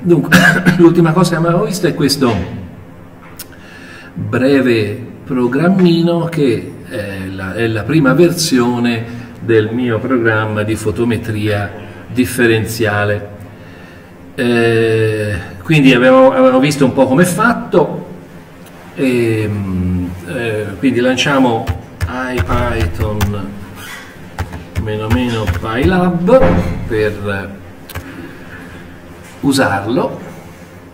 Dunque, l'ultima cosa che abbiamo visto è questo breve programmino che è la, è la prima versione del mio programma di fotometria differenziale. Eh, quindi abbiamo, abbiamo, visto un po' come è fatto, e, eh, quindi lanciamo IPython meno meno PyLab per usarlo.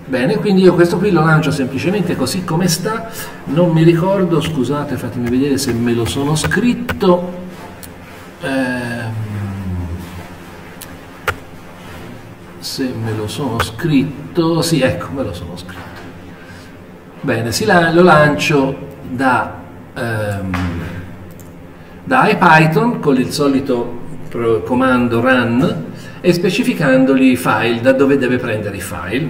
Bene, quindi io questo qui lo lancio semplicemente così come sta, non mi ricordo, scusate, fatemi vedere se me lo sono scritto. Ehm, se me lo sono scritto, sì, ecco, me lo sono scritto. Bene, la, lo lancio da, ehm, da IPython con il solito comando run e specificandogli i file da dove deve prendere i file,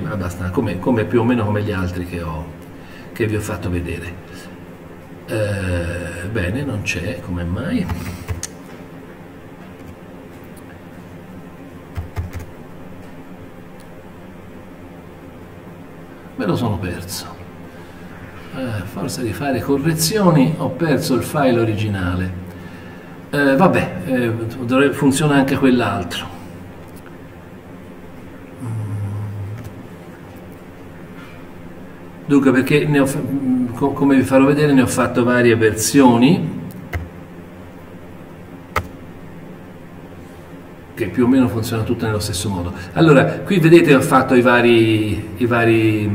come, come più o meno come gli altri che, ho, che vi ho fatto vedere. Eh, bene, non c'è, come mai? Me lo sono perso. Eh, forza di fare correzioni, ho perso il file originale. Eh, vabbè, eh, funziona anche quell'altro. Dunque, perché ho, come vi farò vedere ne ho fatto varie versioni che più o meno funzionano tutte nello stesso modo. Allora, qui vedete ho fatto i vari, i vari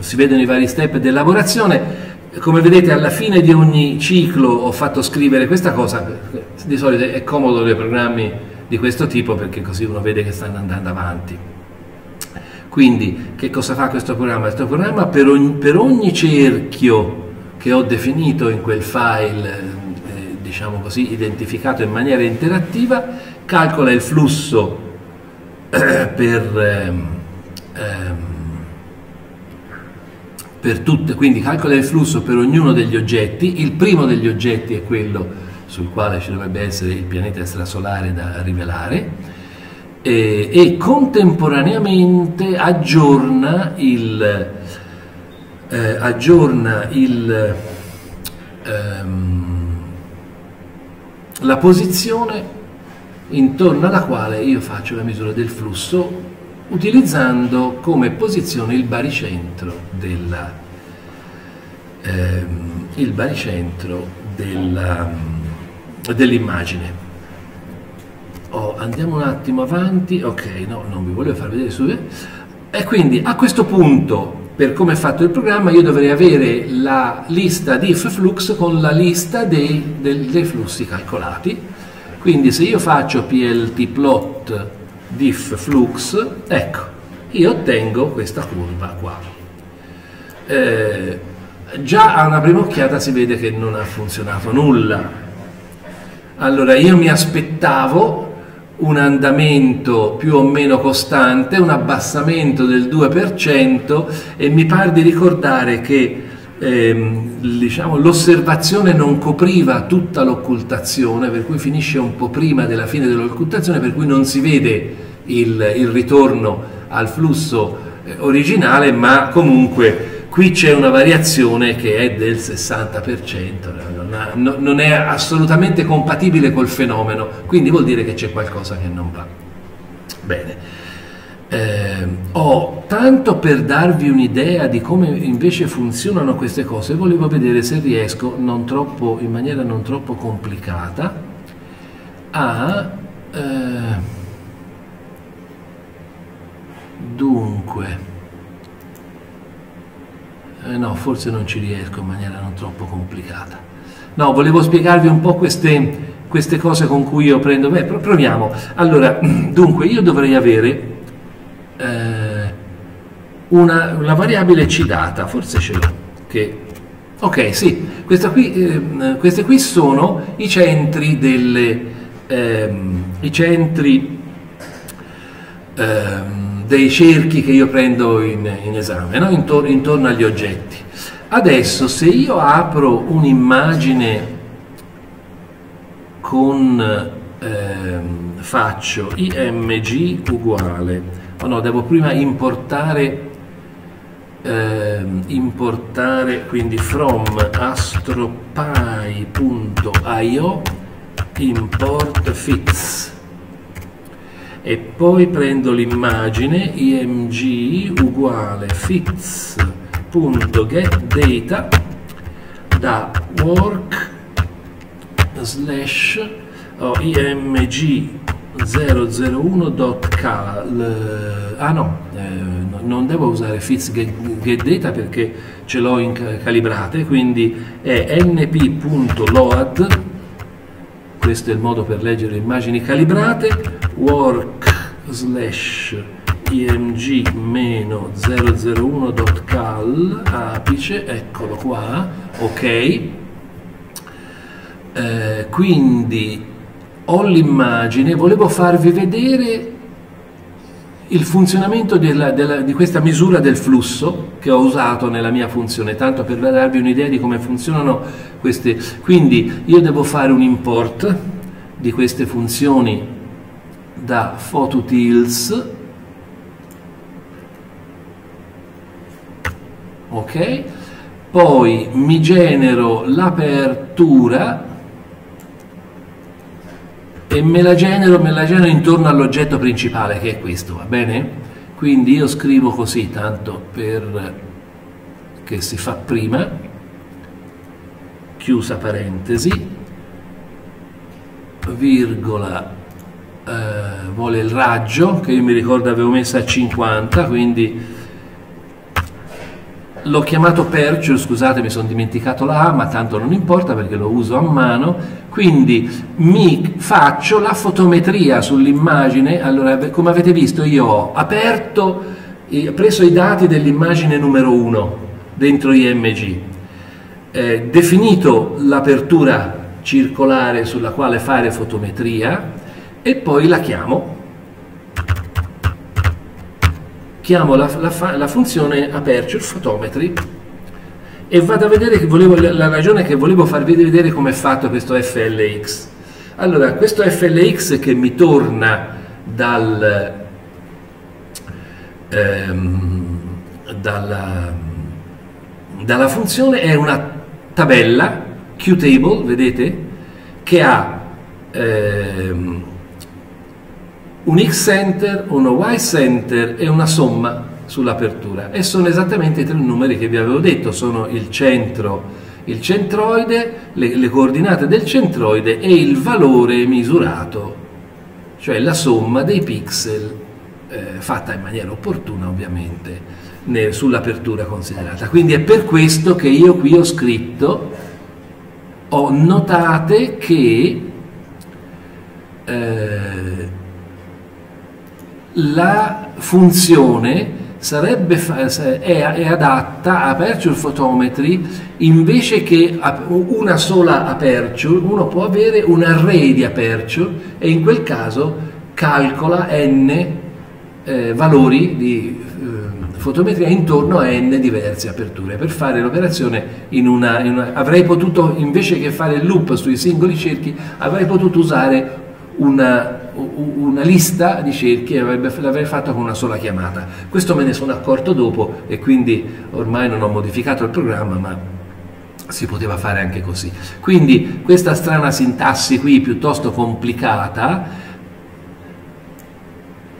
si vedono i vari step di elaborazione. Come vedete alla fine di ogni ciclo ho fatto scrivere questa cosa, di solito è comodo nei programmi di questo tipo perché così uno vede che stanno andando avanti. Quindi che cosa fa questo programma? Questo programma per ogni, per ogni cerchio che ho definito in quel file, eh, diciamo così, identificato in maniera interattiva, calcola il flusso eh, per, ehm, ehm, per tutte, quindi calcola il flusso per ognuno degli oggetti, il primo degli oggetti è quello sul quale ci dovrebbe essere il pianeta extrasolare da rivelare, eh, e contemporaneamente aggiorna, il, eh, aggiorna il, ehm, la posizione intorno alla quale io faccio la misura del flusso utilizzando come posizione il baricentro della, ehm, il baricentro della, dell'immagine oh, andiamo un attimo avanti, ok, no, non vi voglio far vedere su... E quindi a questo punto, per come è fatto il programma, io dovrei avere la lista di flux con la lista dei, dei, dei flussi calcolati. Quindi se io faccio plt plot diff flux, ecco, io ottengo questa curva qua. Eh, già a una prima occhiata si vede che non ha funzionato nulla. Allora io mi aspettavo un andamento più o meno costante, un abbassamento del 2% e mi pare di ricordare che ehm, diciamo, l'osservazione non copriva tutta l'occultazione, per cui finisce un po' prima della fine dell'occultazione, per cui non si vede il, il ritorno al flusso eh, originale, ma comunque Qui c'è una variazione che è del 60%, non è assolutamente compatibile col fenomeno, quindi vuol dire che c'è qualcosa che non va. Bene. Eh, oh, tanto per darvi un'idea di come invece funzionano queste cose, volevo vedere se riesco, non troppo, in maniera non troppo complicata, a... Eh, dunque eh, no, forse non ci riesco in maniera non troppo complicata. No, volevo spiegarvi un po' queste, queste cose con cui io prendo... Beh, proviamo. Allora, dunque, io dovrei avere eh, una, una, variabile c data, forse ce l'ho, che... Ok, sì, qui, eh, queste qui sono i centri delle... Ehm, i centri... Ehm, dei cerchi che io prendo in, in esame, no? Intor intorno agli oggetti. Adesso se io apro un'immagine con, ehm, faccio img uguale, oh no, devo prima importare eh, importare quindi from astropy.io import fix e poi prendo l'immagine img uguale fix.getData da work slash oh, img 001.cal ah no, eh, non devo usare fix get data perché ce l'ho calibrate quindi è np.load questo è il modo per leggere immagini calibrate work slash img-001.cal apice eccolo qua ok. Eh, quindi ho l'immagine, volevo farvi vedere il funzionamento della, della, di questa misura del flusso che ho usato nella mia funzione, tanto per darvi un'idea di come funzionano queste. Quindi io devo fare un import di queste funzioni da phototils, ok? Poi mi genero l'apertura e me la genero, me la genero intorno all'oggetto principale che è questo, va bene? Quindi io scrivo così, tanto per che si fa prima, chiusa parentesi, virgola, eh, vuole il raggio, che io mi ricordo avevo messo a 50, quindi l'ho chiamato Aperture, scusate mi sono dimenticato la A, ma tanto non importa perché lo uso a mano, quindi mi faccio la fotometria sull'immagine, allora come avete visto io ho aperto, ho preso i dati dell'immagine numero 1 dentro IMG, eh, definito l'apertura circolare sulla quale fare fotometria e poi la chiamo. Chiamo la, la, la funzione aperture photometry. E vado a vedere volevo, la ragione che volevo farvi vedere come è fatto questo FLX. Allora, questo FLX che mi torna dal, ehm, dalla, dalla funzione è una tabella QTable, vedete, che ha ehm, un X center, uno Y center e una somma sull'apertura. E sono esattamente i tre numeri che vi avevo detto, sono il centro, il centroide, le, le coordinate del centroide e il valore misurato, cioè la somma dei pixel eh, fatta in maniera opportuna ovviamente sull'apertura considerata. Quindi è per questo che io qui ho scritto, ho notate che eh, la funzione sarebbe, è, adatta a aperture photometry invece che una sola aperture, uno può avere un array di aperture e in quel caso calcola n eh, valori di eh, fotometria intorno a n diverse aperture. Per fare l'operazione in una, in una, avrei potuto, invece che fare il loop sui singoli cerchi, avrei potuto usare una una lista di cerchi e l'avrei fatto con una sola chiamata. Questo me ne sono accorto dopo e quindi ormai non ho modificato il programma, ma si poteva fare anche così. Quindi questa strana sintassi qui piuttosto complicata,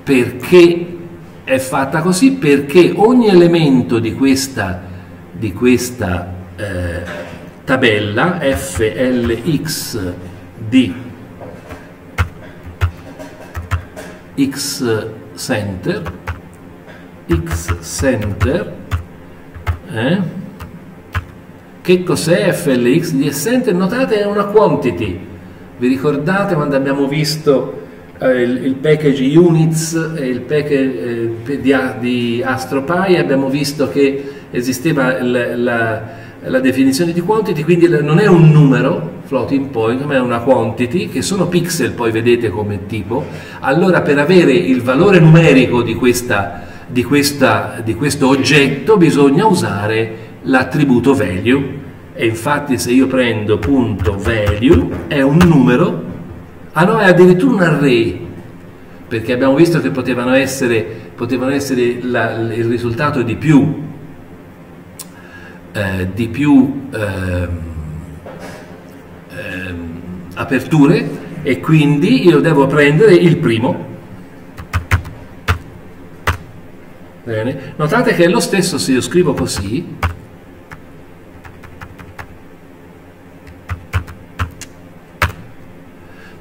perché è fatta così? Perché ogni elemento di questa, di questa eh, tabella FLX di x center x center eh? che cos'è flx di center notate è una quantity. Vi ricordate quando abbiamo visto eh, il, il, package units e il package eh, di, di AstroPy abbiamo visto che esisteva la, la, la definizione di quantity quindi non è un numero floating point, ma è una quantity, che sono pixel, poi vedete come tipo, allora per avere il valore numerico di, questa, di, questa, di questo oggetto bisogna usare l'attributo value. E infatti se io prendo punto value è un numero, ah no è addirittura un array, perché abbiamo visto che potevano essere potevano essere la, il risultato di più, eh, di più ehm, aperture e quindi io devo prendere il primo. Bene. Notate che è lo stesso se io scrivo così,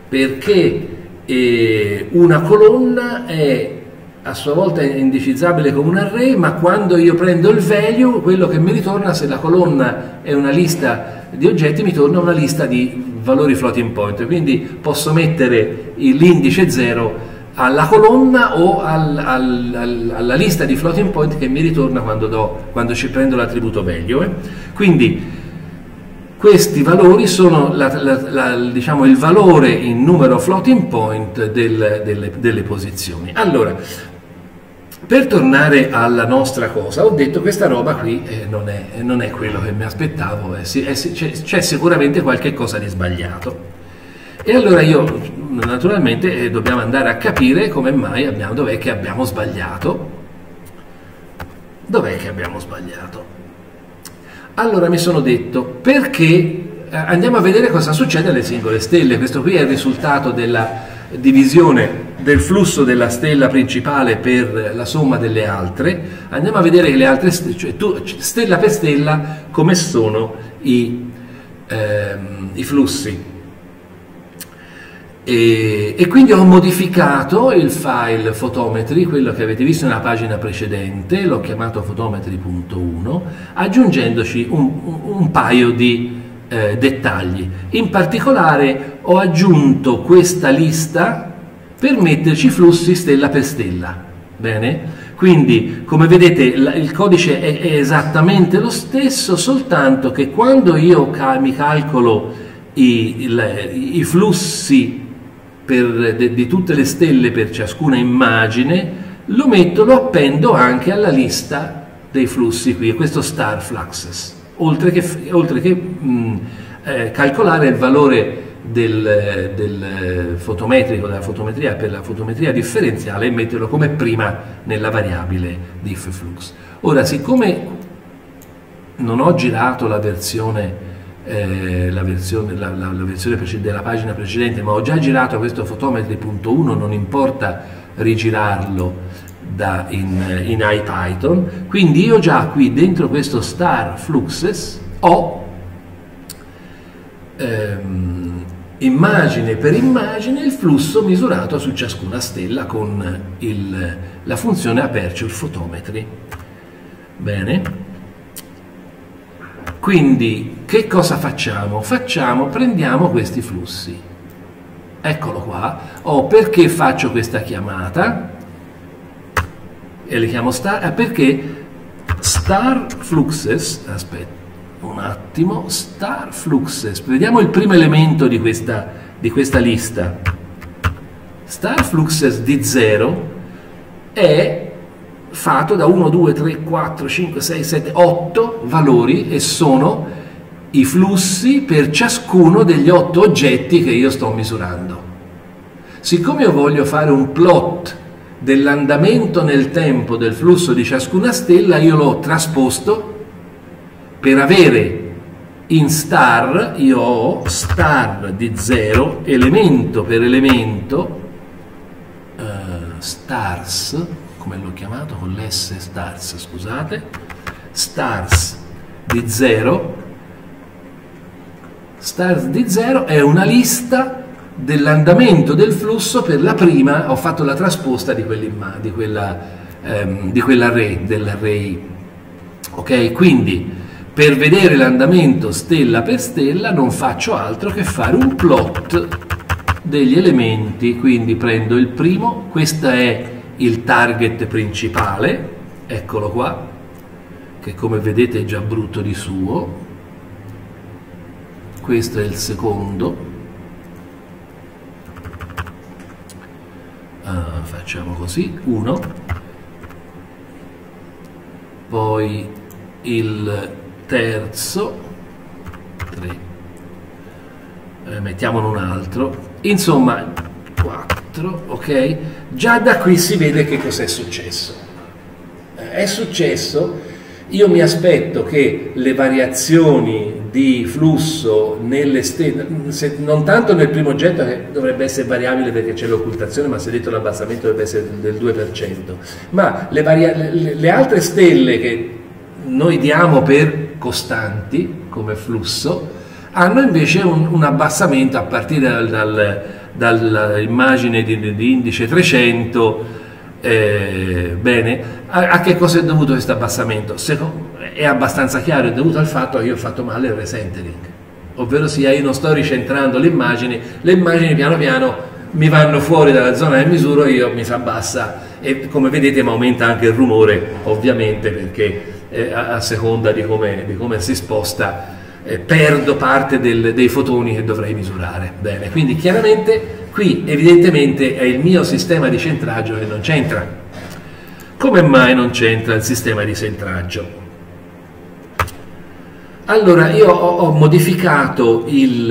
perché eh, una colonna è a sua volta indicizzabile come un array, ma quando io prendo il value, quello che mi ritorna, se la colonna è una lista di oggetti, mi torna una lista di valori floating point. Quindi posso mettere l'indice 0 alla colonna o al, al, al, alla lista di floating point che mi ritorna quando, do, quando ci prendo l'attributo value. Eh. Quindi questi valori sono la, la, la, diciamo, il valore in numero floating point del, delle, delle posizioni. Allora, per tornare alla nostra cosa, ho detto che questa roba qui eh, non, è, non, è, quello che mi aspettavo, eh, c'è, c'è, sicuramente qualche cosa di sbagliato. E allora io, naturalmente, eh, dobbiamo andare a capire come mai abbiamo, dov'è che abbiamo sbagliato. Dov'è che abbiamo sbagliato? Allora mi sono detto, perché eh, andiamo a vedere cosa succede alle singole stelle. Questo qui è il risultato della divisione del flusso della stella principale per la somma delle altre, andiamo a vedere le altre cioè tu, stella per stella come sono i, ehm, i flussi. E, e, quindi ho modificato il file photometry, quello che avete visto nella pagina precedente, l'ho chiamato photometry.1, aggiungendoci un, un, un paio di eh, dettagli. In particolare ho aggiunto questa lista per metterci flussi stella per stella. Bene? Quindi, come vedete, il codice è, esattamente lo stesso, soltanto che quando io mi calcolo i, i flussi per, di tutte le stelle per ciascuna immagine, lo metto, lo appendo anche alla lista dei flussi qui, questo star fluxes, oltre che, oltre che mh, eh, calcolare il valore del, del, fotometrico, della fotometria per la fotometria differenziale e metterlo come prima nella variabile diff flux. Ora, siccome non ho girato la versione, eh, la versione, la, la, la versione della pagina precedente, ma ho già girato questo fotometri.1, non importa rigirarlo da in, in IPython, quindi io già qui dentro questo star fluxes ho ehm, immagine per immagine il flusso misurato su ciascuna stella con il, la funzione aperture photometry. Bene. Quindi che cosa facciamo? Facciamo, prendiamo questi flussi. Eccolo qua. Oh, perché faccio questa chiamata? E le chiamo star? Eh, perché star fluxes, aspetta, un attimo, star fluxes, vediamo il primo elemento di questa, di questa lista. Star fluxes di 0 è fatto da 1, 2, 3, 4, 5, 6, 7, 8 valori e sono i flussi per ciascuno degli 8 oggetti che io sto misurando. Siccome io voglio fare un plot dell'andamento nel tempo del flusso di ciascuna stella, io l'ho trasposto per avere in star io ho star di 0 elemento per elemento uh, stars come l'ho chiamato con l'S stars scusate stars di 0 stars di 0 è una lista dell'andamento del flusso per la prima ho fatto la trasposta di, di quella um, di quell'array dell'array ok? Quindi per vedere l'andamento stella per stella non faccio altro che fare un plot degli elementi, quindi prendo il primo, questo è il target principale, eccolo qua, che come vedete è già brutto di suo, questo è il secondo, uh, facciamo così, uno, poi il terzo. 3 eh, mettiamone un altro. Insomma 4 ok? Già da qui si vede che cos'è successo. Eh, è successo, io mi aspetto che le variazioni di flusso nelle stelle, non tanto nel primo oggetto che dovrebbe essere variabile perché c'è l'occultazione, ma se detto l'abbassamento dovrebbe essere del 2%, ma le, le, altre stelle che noi diamo per costanti come flusso, hanno invece un, un abbassamento a partire dal, dal, dall'immagine di, di, indice 300. Eh, bene, a, a, che cosa è dovuto questo abbassamento? Secondo, è abbastanza chiaro, è dovuto al fatto che io ho fatto male il recentering, ovvero sia io non sto ricentrando le immagini, le immagini piano piano mi vanno fuori dalla zona del misuro, io mi si abbassa e come vedete mi aumenta anche il rumore ovviamente perché eh, a, a, seconda di come, di come si sposta eh, perdo parte del, dei fotoni che dovrei misurare. Bene, quindi chiaramente qui evidentemente è il mio sistema di centraggio che non c'entra. Come mai non c'entra il sistema di centraggio? Allora, io ho, ho modificato, il,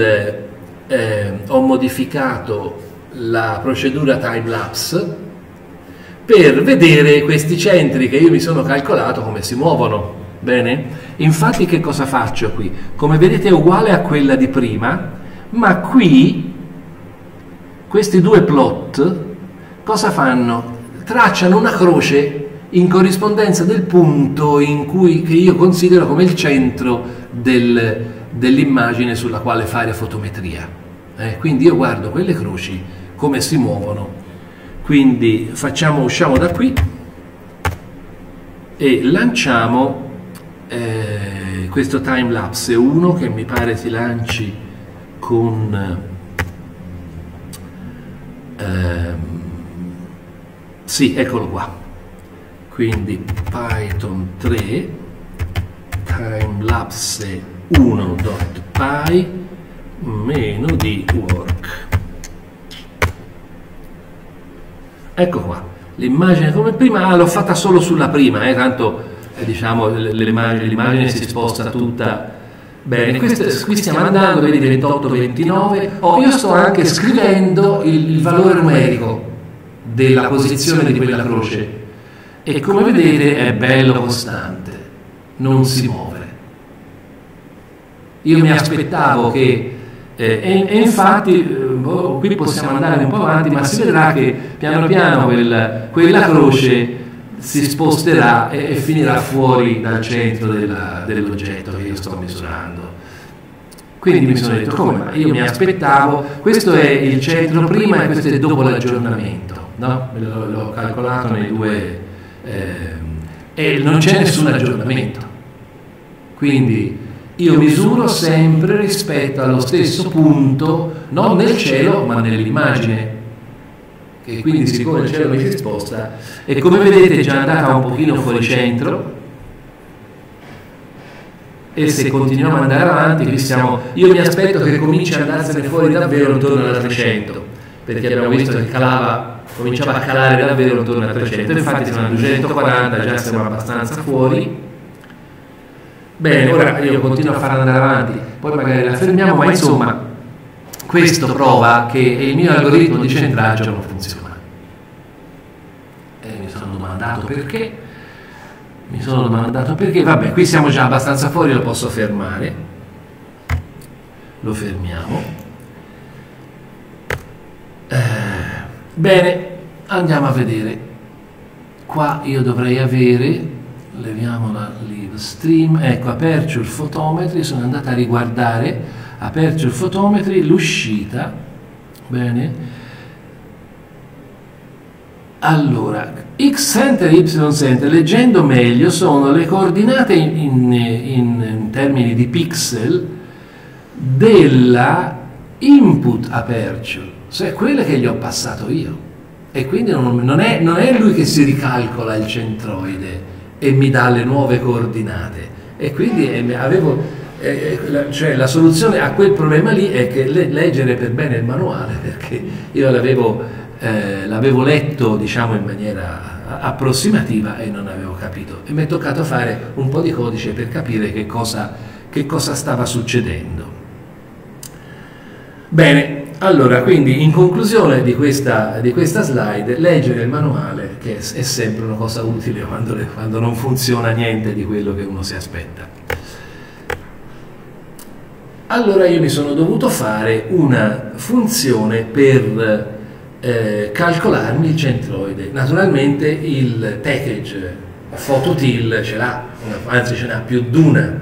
eh, ho modificato la procedura time lapse per vedere questi centri che io mi sono calcolato come si muovono. Bene? Infatti che cosa faccio qui? Come vedete è uguale a quella di prima, ma qui questi due plot cosa fanno? Tracciano una croce in corrispondenza del punto in cui, che io considero come il centro del, dell'immagine sulla quale fare fotometria. Eh, quindi io guardo quelle croci come si muovono. Quindi facciamo, usciamo da qui e lanciamo eh, questo time lapse 1 che mi pare si lanci con ehm, sì, eccolo qua quindi python 3 timelapse 1.py meno di work ecco qua l'immagine come prima ah, l'ho fatta solo sulla prima eh, tanto eh, diciamo, l'immagine, si sposta tutta bene. Questo, qui stiamo andando, vedi 28, 29. Oh, io sto anche scrivendo il, il valore numerico della posizione di quella croce e come vedete è bello costante, non si muove. Io mi aspettavo che, eh, e, e, infatti eh, oh, qui possiamo andare un po' avanti, ma si vedrà che piano piano quel, quella croce si sposterà e, e finirà fuori dal centro della, dell'oggetto che io sto misurando. Quindi mi sono detto come? Io mi aspettavo, questo è il centro prima e questo è dopo l'aggiornamento, no? l'ho calcolato nei due eh, e non c'è nessun aggiornamento. Quindi io misuro sempre rispetto allo stesso punto, non nel cielo ma nell'immagine che quindi siccome il cielo mi si sposta e come vedete è già andata un pochino fuori centro e se continuiamo ad andare avanti qui siamo, io mi aspetto che cominci ad andarsene fuori davvero intorno alla 300 perché abbiamo visto che calava cominciava a calare davvero intorno a 300 infatti siamo a 240 già siamo abbastanza fuori bene ora io continuo a far andare avanti poi magari la fermiamo ma insomma questo prova che il mio algoritmo di centraggio non funziona. E mi sono domandato perché. Mi sono domandato perché. Vabbè, qui siamo già abbastanza fuori, lo posso fermare. Lo fermiamo. Eh, bene, andiamo a vedere. Qua io dovrei avere, leviamo la live stream, ecco, Aperture Photometry, sono andata a riguardare Aperture Photometry, l'uscita, bene, allora, x center e y center, leggendo meglio, sono le coordinate in, in, in, termini di pixel della input aperture, cioè quelle che gli ho passato io. E quindi non, non, è, non è lui che si ricalcola il centroide e mi dà le nuove coordinate. E quindi eh, avevo eh, la, cioè la soluzione a quel problema lì è che le, leggere per bene il manuale, perché io l'avevo, eh, l'avevo letto diciamo in maniera approssimativa e non avevo capito. E mi è toccato fare un po' di codice per capire che cosa, che cosa stava succedendo. Bene, Allora, quindi in conclusione di questa, di questa slide, leggere il manuale che è, sempre una cosa utile quando, quando non funziona niente di quello che uno si aspetta. Allora io mi sono dovuto fare una funzione per eh, calcolarmi il centroide. Naturalmente il package Phototil ce l'ha, anzi ce n'ha più di una.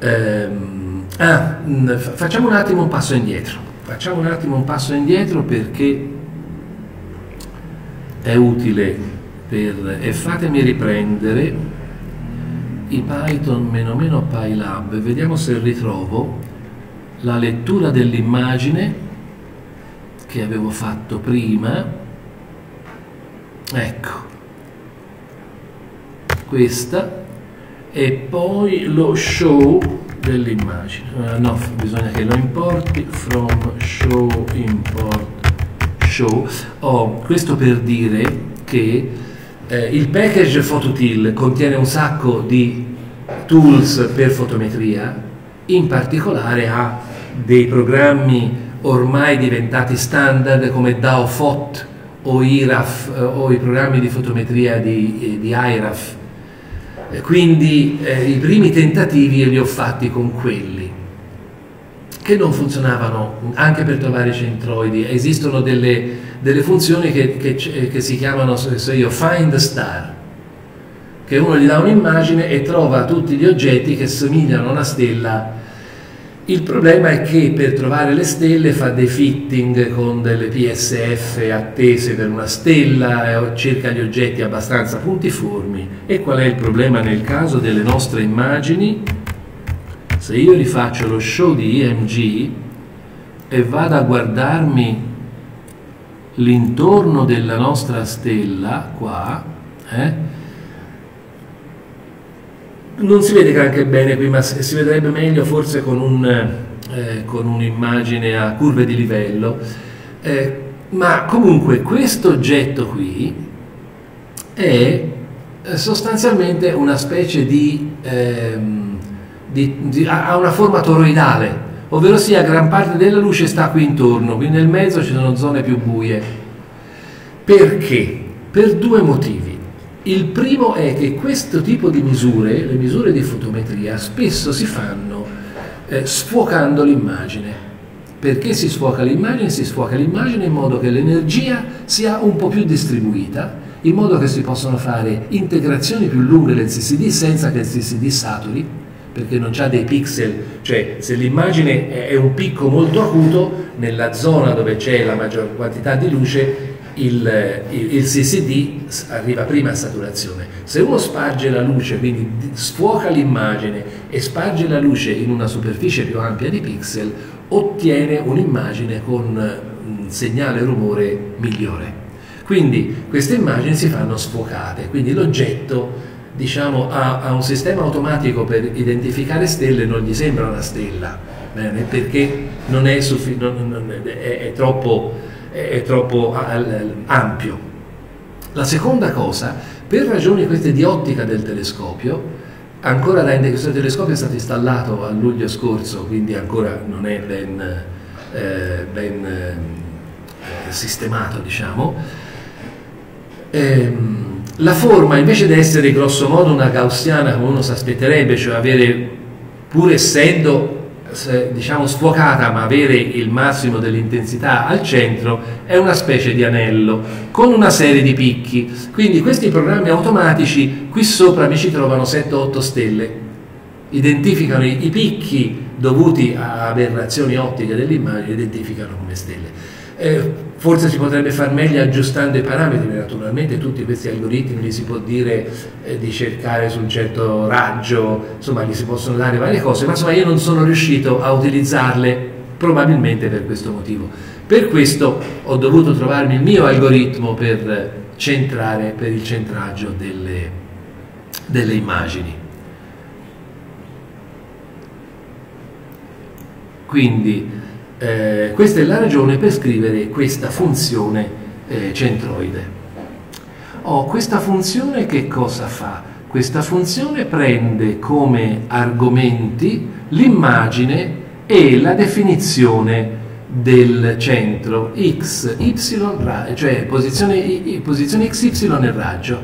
Ehm, Ah, mm, facciamo un attimo un passo indietro. Facciamo un attimo un passo indietro perché è utile per... e fatemi riprendere i Python meno meno PyLab vediamo se ritrovo la lettura dell'immagine che avevo fatto prima. Ecco, questa e poi lo show dell'immagine uh, no, bisogna che lo importi from show import show. Oh, questo per dire che eh, il package Phototil contiene un sacco di tools per fotometria in particolare ha dei programmi ormai diventati standard come DAOFOT o IRAF eh, o i programmi di fotometria di, di IRAF quindi eh, i primi tentativi li ho fatti con quelli che non funzionavano anche per trovare i centroidi. Esistono delle, delle funzioni che, che, che, si chiamano, so io, find star, che uno gli dà un'immagine e trova tutti gli oggetti che somigliano a una stella il problema è che per trovare le stelle fa dei fitting con delle PSF attese per una stella, eh, cerca gli oggetti abbastanza puntiformi. E qual è il problema nel caso delle nostre immagini? Se io rifaccio lo show di IMG e vado a guardarmi l'intorno della nostra stella, qua, eh, non si vede anche bene qui, ma si vedrebbe meglio forse con, un, eh, un'immagine a curve di livello. Eh, ma comunque questo oggetto qui è eh, sostanzialmente una specie di, ehm, di, di, ha una forma toroidale, ovvero sia gran parte della luce sta qui intorno, qui nel mezzo ci sono zone più buie. Perché? Per due motivi. Il primo è che questo tipo di misure, le misure di fotometria, spesso si fanno eh, sfuocando l'immagine. Perché si sfuoca l'immagine? Si sfuoca l'immagine in modo che l'energia sia un po' più distribuita, in modo che si possano fare integrazioni più lunghe del CCD senza che il CCD saturi, perché non ha dei pixel, cioè se l'immagine è un picco molto acuto, nella zona dove c'è la maggior quantità di luce il, il, il, CCD arriva prima a saturazione. Se uno sparge la luce, quindi sfuoca l'immagine e sparge la luce in una superficie più ampia di pixel, ottiene un'immagine con un segnale rumore migliore. Quindi queste immagini si fanno sfuocate, quindi l'oggetto diciamo, ha, ha, un sistema automatico per identificare stelle, non gli sembra una stella, bene, perché non è, non, non, è, è troppo è troppo ampio. La seconda cosa, per ragioni queste di ottica del telescopio, ancora da questo telescopio è stato installato a luglio scorso, quindi ancora non è ben, eh, ben eh, sistemato, diciamo. Ehm, la forma, invece di essere grosso modo una gaussiana come uno si aspetterebbe, cioè avere, pur essendo diciamo sfocata ma avere il massimo dell'intensità al centro è una specie di anello con una serie di picchi. Quindi questi programmi automatici qui sopra mi ci trovano 7-8 stelle. Identificano i, i picchi dovuti a aberrazioni ottiche dell'immagine identificano come stelle eh, forse si potrebbe far meglio aggiustando i parametri, naturalmente tutti questi algoritmi li si può dire eh, di cercare su un certo raggio, insomma gli si possono dare varie cose, ma insomma io non sono riuscito a utilizzarle probabilmente per questo motivo. Per questo ho dovuto trovarmi il mio algoritmo per centrare, per il centraggio delle, delle immagini. Quindi eh, questa è la ragione per scrivere questa funzione eh, centroide. Oh, questa funzione che cosa fa? Questa funzione prende come argomenti l'immagine e la definizione del centro x, y, cioè posizione, posizione x, y e raggio.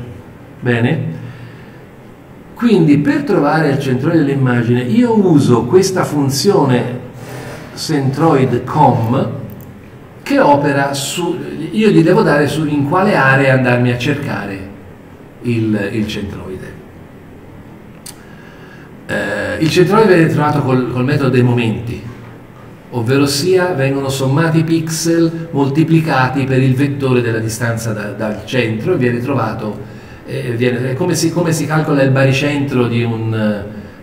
Bene? Quindi per trovare il centroide dell'immagine io uso questa funzione centroid com che opera su, io gli devo dare su in quale area andarmi a cercare il, il centroide. Eh, il centroide viene trovato col, col metodo dei momenti, ovvero sia vengono sommati i pixel moltiplicati per il vettore della distanza da, dal centro e viene trovato, eh, viene, come, si, come, si, calcola il baricentro di un,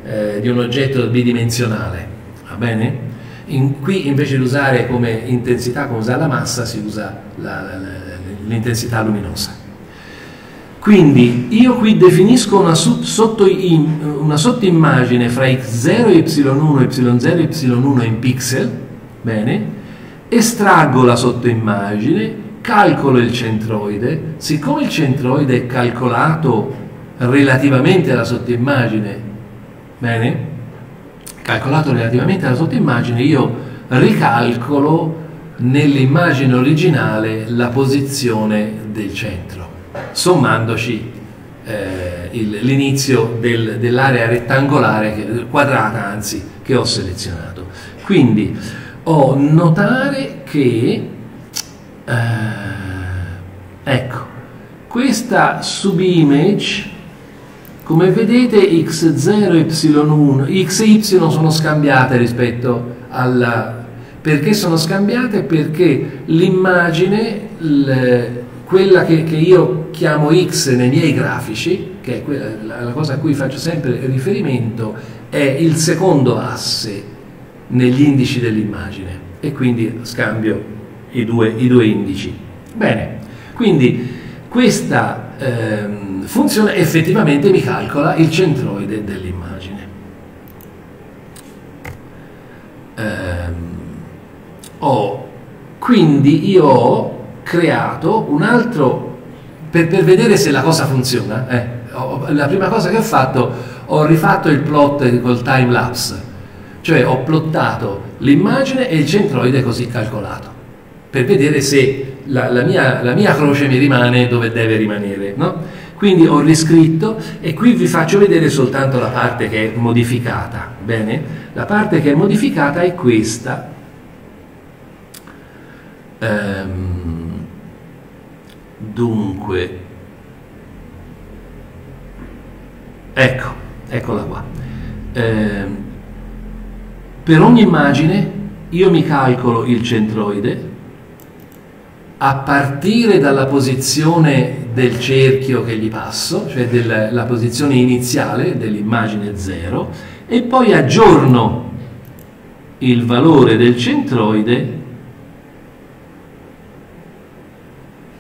eh, di un oggetto bidimensionale, va bene? In, qui invece di usare come intensità, come usare la massa, si usa l'intensità luminosa. Quindi io qui definisco una, sotto, una sottoimmagine fra x0 e y1, y0 e y1 in pixel, bene, estraggo la sottoimmagine, calcolo il centroide, siccome il centroide è calcolato relativamente alla sottoimmagine, bene, calcolato relativamente alla sottoimmagine, io ricalcolo nell'immagine originale la posizione del centro, sommandoci eh, l'inizio del, dell'area rettangolare, quadrata anzi, che ho selezionato. Quindi ho notare che, eh, ecco, questa subimage come vedete x0 e y1, x e y sono scambiate rispetto alla... Perché sono scambiate? Perché l'immagine, quella che, che, io chiamo x nei miei grafici, che è quella, la cosa a cui faccio sempre riferimento, è il secondo asse negli indici dell'immagine e quindi scambio i due, i due indici. Bene, quindi questa... Ehm, funziona effettivamente mi calcola il centroide dell'immagine. Ehm, ho, quindi io ho creato un altro, per, per vedere se la cosa funziona, eh, ho, la prima cosa che ho fatto, ho rifatto il plot col time lapse, cioè ho plottato l'immagine e il centroide così calcolato, per vedere se la, la, mia, la mia croce mi rimane dove deve rimanere. No? Quindi ho riscritto e qui vi faccio vedere soltanto la parte che è modificata. Bene? La parte che è modificata è questa. Ehm, dunque, ecco, eccola qua. Ehm, per ogni immagine io mi calcolo il centroide a partire dalla posizione del cerchio che gli passo, cioè della posizione iniziale dell'immagine 0, e poi aggiorno il valore del centroide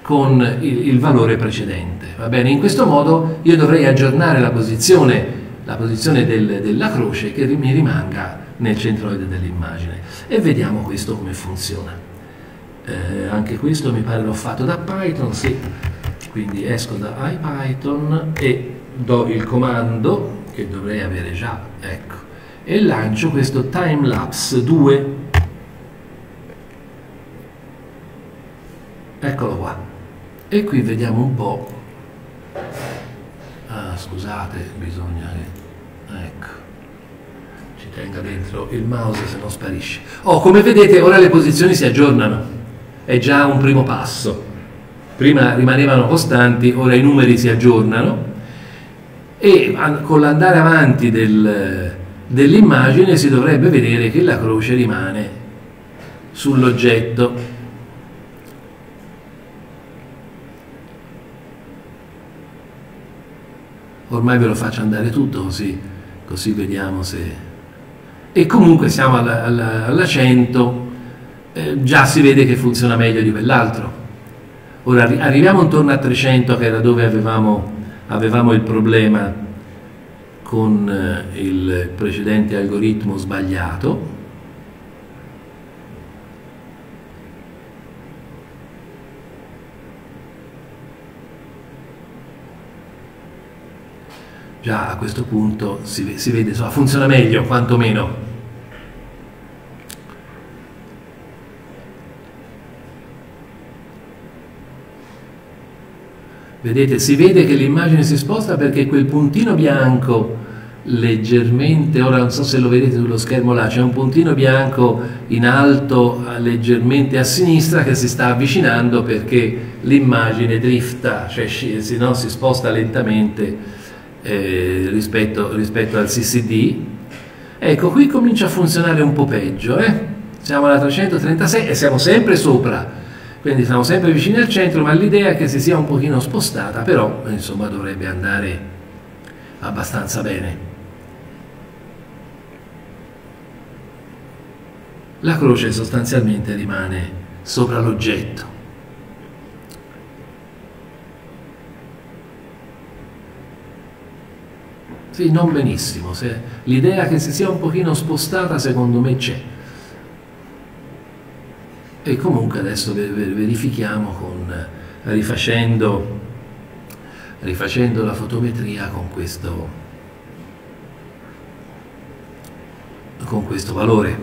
con il, il, valore precedente. Va bene? In questo modo io dovrei aggiornare la posizione, la posizione del, della croce che mi rimanga nel centroide dell'immagine. E vediamo questo come funziona eh, anche questo mi pare l'ho fatto da Python, sì, quindi esco da IPython e do il comando che dovrei avere già, ecco, e lancio questo timelapse 2. Eccolo qua. E qui vediamo un po'. Ah, scusate, bisogna che... Ecco. Ci tenga dentro il mouse se no sparisce. Oh, come vedete ora le posizioni si aggiornano è già un primo passo. Prima rimanevano costanti, ora i numeri si aggiornano e con l'andare avanti del, dell'immagine si dovrebbe vedere che la croce rimane sull'oggetto. Ormai ve lo faccio andare tutto così, così vediamo se... E comunque siamo alla, alla, alla 100 eh, già si vede che funziona meglio di quell'altro. Ora arriviamo intorno a 300 che era dove avevamo, avevamo il problema con eh, il precedente algoritmo sbagliato. Già a questo punto si, si vede, insomma, funziona meglio quantomeno Vedete, si vede che l'immagine si sposta perché quel puntino bianco leggermente, ora non so se lo vedete sullo schermo là, c'è un puntino bianco in alto leggermente a sinistra che si sta avvicinando perché l'immagine drifta, cioè no, si sposta lentamente eh, rispetto, rispetto, al CCD. Ecco, qui comincia a funzionare un po' peggio, eh? siamo alla 336 e siamo sempre sopra, quindi siamo sempre vicini al centro, ma l'idea è che si sia un pochino spostata, però insomma dovrebbe andare abbastanza bene. la croce sostanzialmente rimane sopra l'oggetto. Sì, non benissimo, l'idea che si sia un pochino spostata secondo me c'è. E comunque adesso verifichiamo con, rifacendo, rifacendo la fotometria con questo, con questo valore.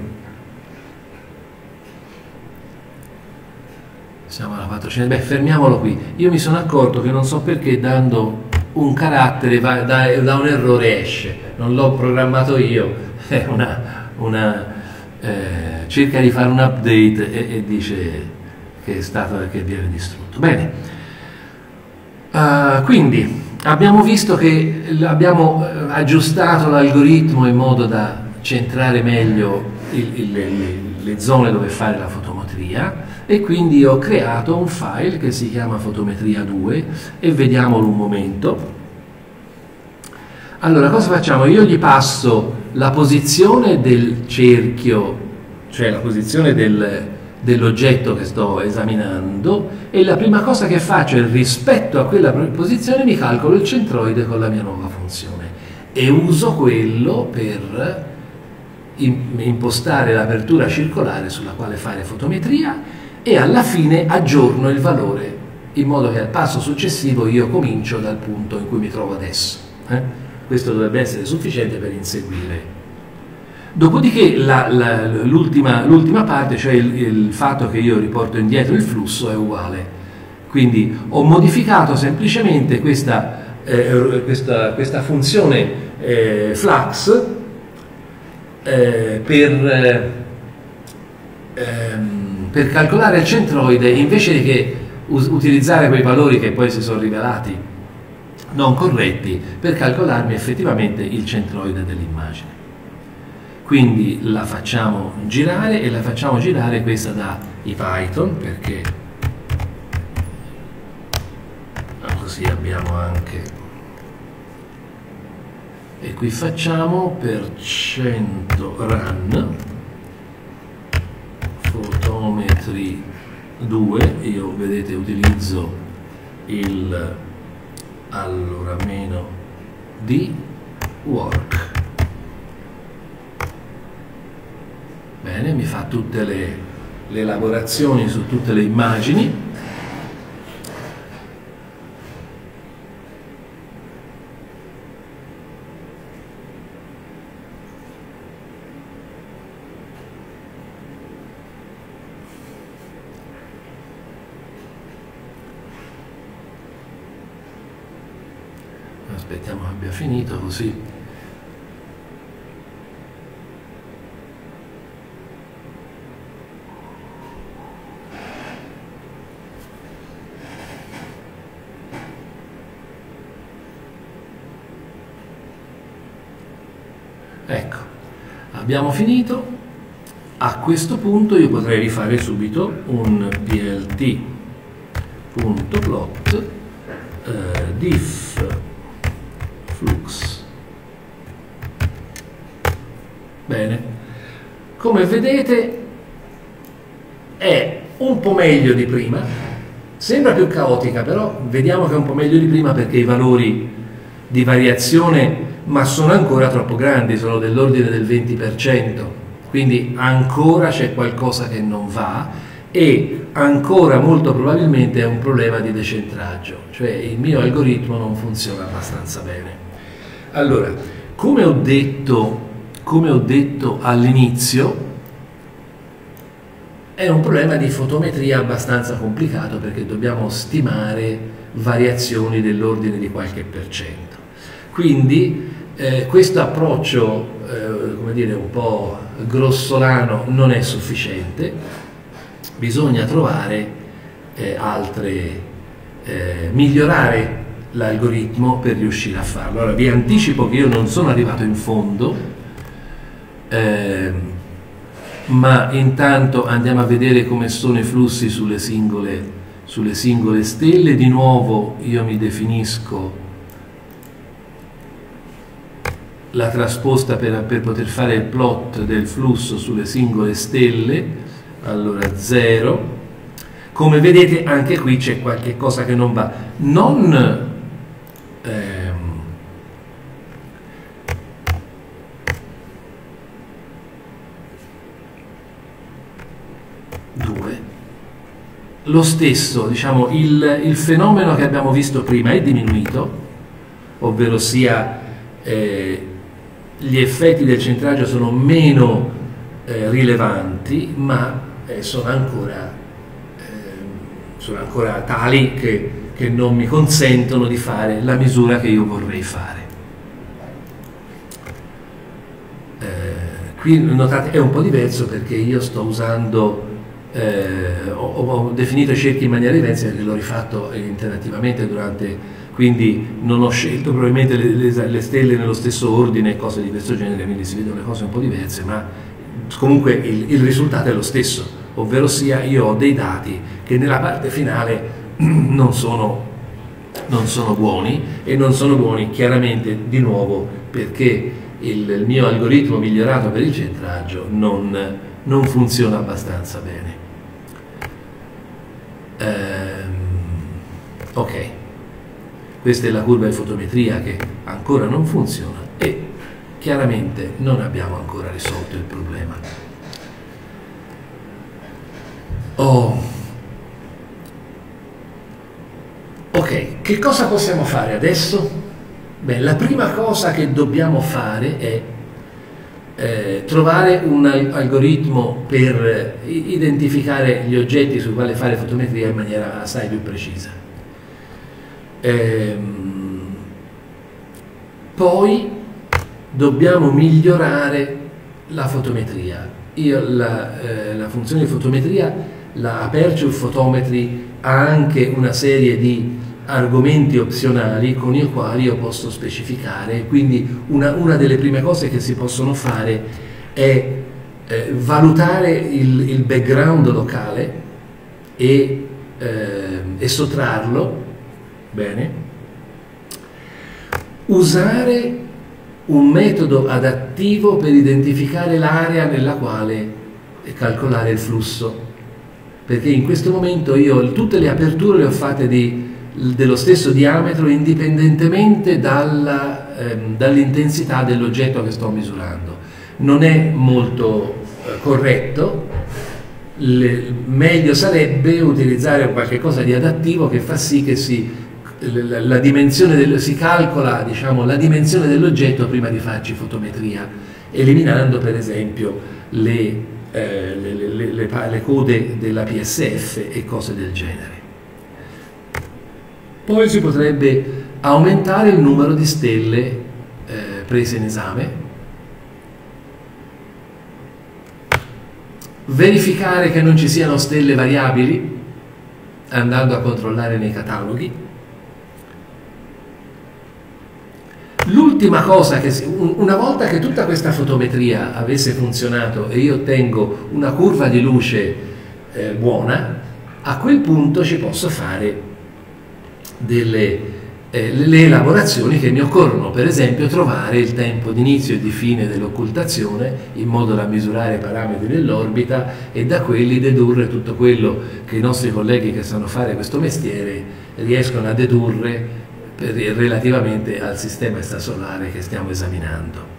Siamo alla 400. Beh, fermiamolo qui. Io mi sono accorto che non so perché dando un carattere va, da, da, un errore esce. Non l'ho programmato io. È una, una eh, cerca di fare un update e, e dice che, stato, che viene distrutto. Bene. Uh, quindi abbiamo visto che abbiamo eh, aggiustato l'algoritmo in modo da centrare meglio il, il, le, le zone dove fare la fotometria e quindi ho creato un file che si chiama fotometria 2 e vediamolo un momento. Allora cosa facciamo? Io gli passo la posizione del cerchio, cioè la posizione del, dell'oggetto che sto esaminando e la prima cosa che faccio è rispetto a quella posizione mi calcolo il centroide con la mia nuova funzione e uso quello per impostare l'apertura circolare sulla quale fare fotometria e alla fine aggiorno il valore in modo che al passo successivo io comincio dal punto in cui mi trovo adesso. Eh? Questo dovrebbe essere sufficiente per inseguire. Dopodiché l'ultima parte, cioè il, il fatto che io riporto indietro il flusso, è uguale. Quindi ho modificato semplicemente questa, eh, questa, questa funzione eh, flux eh, per eh, ehm, per calcolare il centroide invece che utilizzare quei valori che poi si sono rivelati non corretti per calcolarmi effettivamente il centroide dell'immagine. Quindi la facciamo girare e la facciamo girare questa da Python perché così abbiamo anche e qui facciamo per 100 run fotometri 2 io vedete utilizzo il allora meno di work. Bene mi fa tutte le, le elaborazioni su tutte le immagini finito così. Ecco abbiamo finito. A questo punto io potrei rifare subito un plt.plot eh, diff flux. Bene, come vedete è un po' meglio di prima, sembra più caotica però vediamo che è un po' meglio di prima perché i valori di variazione ma sono ancora troppo grandi, sono dell'ordine del 20%, quindi ancora c'è qualcosa che non va e ancora molto probabilmente è un problema di decentraggio, cioè il mio algoritmo non funziona abbastanza bene. Allora, come ho detto, come ho detto all'inizio, è un problema di fotometria abbastanza complicato perché dobbiamo stimare variazioni dell'ordine di qualche per cento. Quindi eh, questo approccio, eh, come dire, un po' grossolano non è sufficiente, bisogna trovare eh, altre, eh, migliorare l'algoritmo per riuscire a farlo. Allora vi anticipo che io non sono arrivato in fondo, ehm, ma intanto andiamo a vedere come sono i flussi sulle singole, sulle singole stelle. Di nuovo io mi definisco la trasposta per, per, poter fare il plot del flusso sulle singole stelle, allora 0. Come vedete anche qui c'è qualche cosa che non va. Non ehm, due. Lo stesso, diciamo, il, il fenomeno che abbiamo visto prima è diminuito, ovvero sia eh, gli effetti del centraggio sono meno eh, rilevanti, ma eh, sono, ancora, eh, sono, ancora, tali che, che, non mi consentono di fare la misura che io vorrei fare. Eh, qui notate è un po' diverso perché io sto usando eh, ho, ho, definito i cerchi in maniera diversa perché l'ho rifatto interattivamente durante quindi non ho scelto probabilmente le, le, le, stelle nello stesso ordine e cose di questo genere, quindi si vedono le cose un po' diverse, ma comunque il, il risultato è lo stesso, ovvero sia io ho dei dati che nella parte finale non sono, non sono buoni e non sono buoni chiaramente di nuovo perché il, il mio algoritmo migliorato per il centraggio non, non funziona abbastanza bene. Ehm, ok. Questa è la curva di fotometria che ancora non funziona e chiaramente non abbiamo ancora risolto il problema. Oh. Ok, che cosa possiamo fare adesso? Beh, la prima cosa che dobbiamo fare è eh, trovare un algoritmo per identificare gli oggetti sui quali fare fotometria in maniera assai più precisa. Ehm, poi dobbiamo migliorare la fotometria. Io la, eh, la funzione di fotometria, la Aperture Photometry, ha anche una serie di argomenti opzionali con i quali io posso specificare, quindi una, una delle prime cose che si possono fare è eh, valutare il, il, background locale e, eh, e sottrarlo Bene. Usare un metodo adattivo per identificare l'area nella quale calcolare il flusso. Perché in questo momento io tutte le aperture le ho fatte di, dello stesso diametro indipendentemente ehm, dall'intensità dell'oggetto che sto misurando. Non è molto eh, corretto, le, meglio sarebbe utilizzare qualcosa di adattivo che fa sì che si la, la del, si calcola diciamo, la dimensione dell'oggetto prima di farci fotometria, eliminando per esempio le, eh, le, le, code della PSF e cose del genere. Poi si potrebbe aumentare il numero di stelle eh, prese in esame, verificare che non ci siano stelle variabili andando a controllare nei cataloghi. L'ultima cosa che, una volta che tutta questa fotometria avesse funzionato e io ottengo una curva di luce eh, buona, a quel punto ci posso fare delle eh, le elaborazioni che mi occorrono, per esempio trovare il tempo di inizio e di fine dell'occultazione in modo da misurare i parametri dell'orbita e da quelli dedurre tutto quello che i nostri colleghi che sanno fare questo mestiere riescono a dedurre per, relativamente al sistema extrasolare che stiamo esaminando.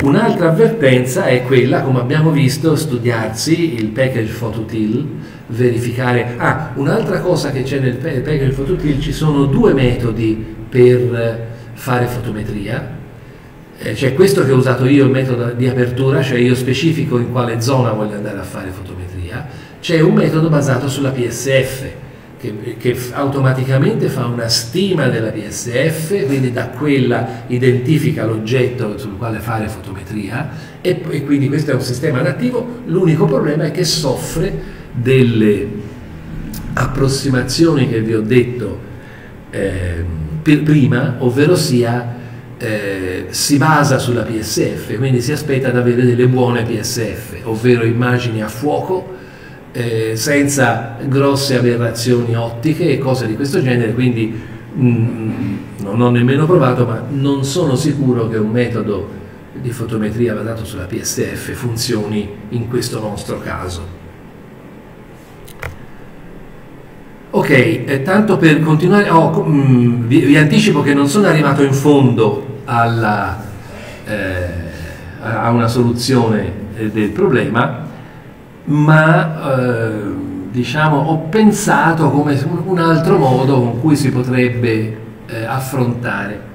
Un'altra avvertenza è quella, come abbiamo visto, studiarsi il package phototil, verificare... Ah, un'altra cosa che c'è nel package phototil, ci sono due metodi per fare fotometria. Eh, c'è questo che ho usato io, il metodo di apertura, cioè io specifico in quale zona voglio andare a fare fotometria. C'è un metodo basato sulla PSF, che, che, automaticamente fa una stima della PSF, quindi da quella identifica l'oggetto sul quale fare fotometria e, e quindi questo è un sistema nattivo, l'unico problema è che soffre delle approssimazioni che vi ho detto eh, prima, ovvero sia eh, si basa sulla PSF, quindi si aspetta ad avere delle buone PSF, ovvero immagini a fuoco eh, senza grosse aberrazioni ottiche e cose di questo genere, quindi mh, mm, non ho nemmeno provato, ma non sono sicuro che un metodo di fotometria basato sulla PSF funzioni in questo nostro caso. Ok, eh, tanto per continuare, oh, mm, vi, vi, anticipo che non sono arrivato in fondo alla, eh, a una soluzione eh, del problema, ma eh, diciamo, ho pensato come un altro modo con cui si potrebbe eh, affrontare.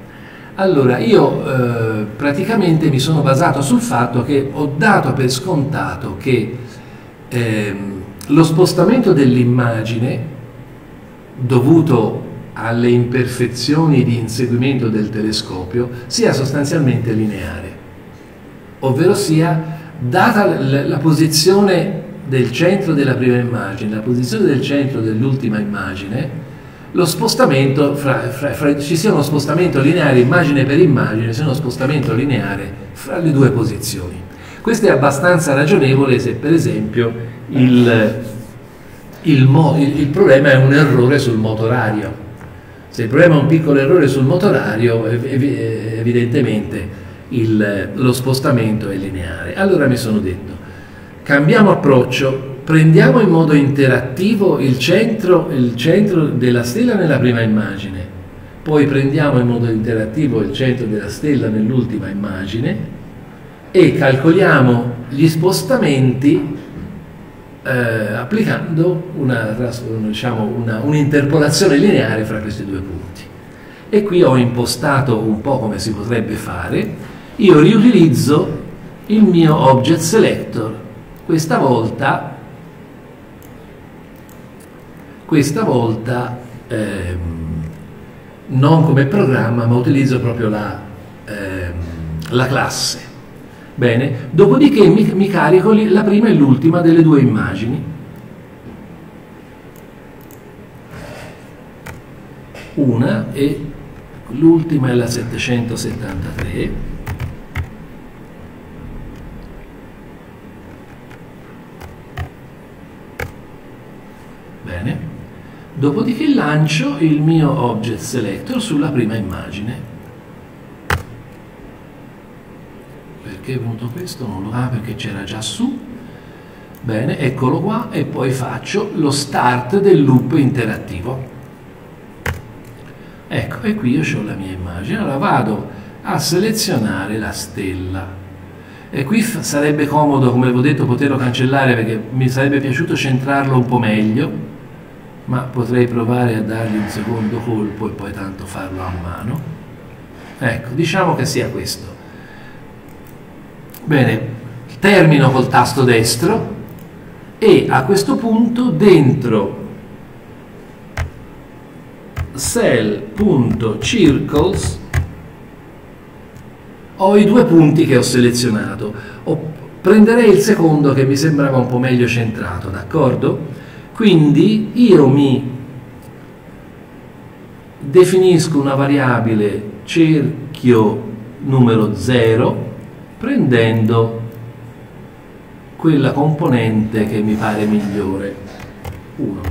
Allora, io eh, praticamente mi sono basato sul fatto che ho dato per scontato che ehm, lo spostamento dell'immagine dovuto alle imperfezioni di inseguimento del telescopio sia sostanzialmente lineare, ovvero sia data la, la posizione del centro della prima immagine, la posizione del centro dell'ultima immagine, lo spostamento, fra, fra, fra, ci sia uno spostamento lineare immagine per immagine, sia uno spostamento lineare fra le due posizioni. Questo è abbastanza ragionevole se per esempio il, il, mo, il, il problema è un errore sul motorario. Se il problema è un piccolo errore sul motorario, evidentemente lo spostamento è lineare. Allora mi sono detto, cambiamo approccio, prendiamo in modo interattivo il centro, il centro della stella nella prima immagine, poi prendiamo in modo interattivo il centro della stella nell'ultima immagine e calcoliamo gli spostamenti eh, applicando diciamo, un'interpolazione lineare fra questi due punti. E qui ho impostato un po' come si potrebbe fare, io riutilizzo il mio object selector questa volta questa volta ehm, non come programma ma utilizzo proprio la, ehm, la classe. Bene dopodiché mi, mi carico la prima e l'ultima delle due immagini. Una e l'ultima è la 773 Bene. Dopodiché lancio il mio object selector sulla prima immagine. Perché è venuto questo? Non lo ah, perché c'era già su. Bene, eccolo qua e poi faccio lo start del loop interattivo. Ecco, e qui io ho la mia immagine. Allora vado a selezionare la stella. E qui sarebbe comodo, come avevo detto, poterlo cancellare perché mi sarebbe piaciuto centrarlo un po' meglio ma potrei provare a dargli un secondo colpo e poi tanto farlo a mano. Ecco, diciamo che sia questo. Bene, termino col tasto destro e a questo punto dentro cell.circles ho i due punti che ho selezionato. Prenderei il secondo che mi sembrava un po' meglio centrato, d'accordo? Quindi io mi definisco una variabile cerchio numero 0 prendendo quella componente che mi pare migliore. 1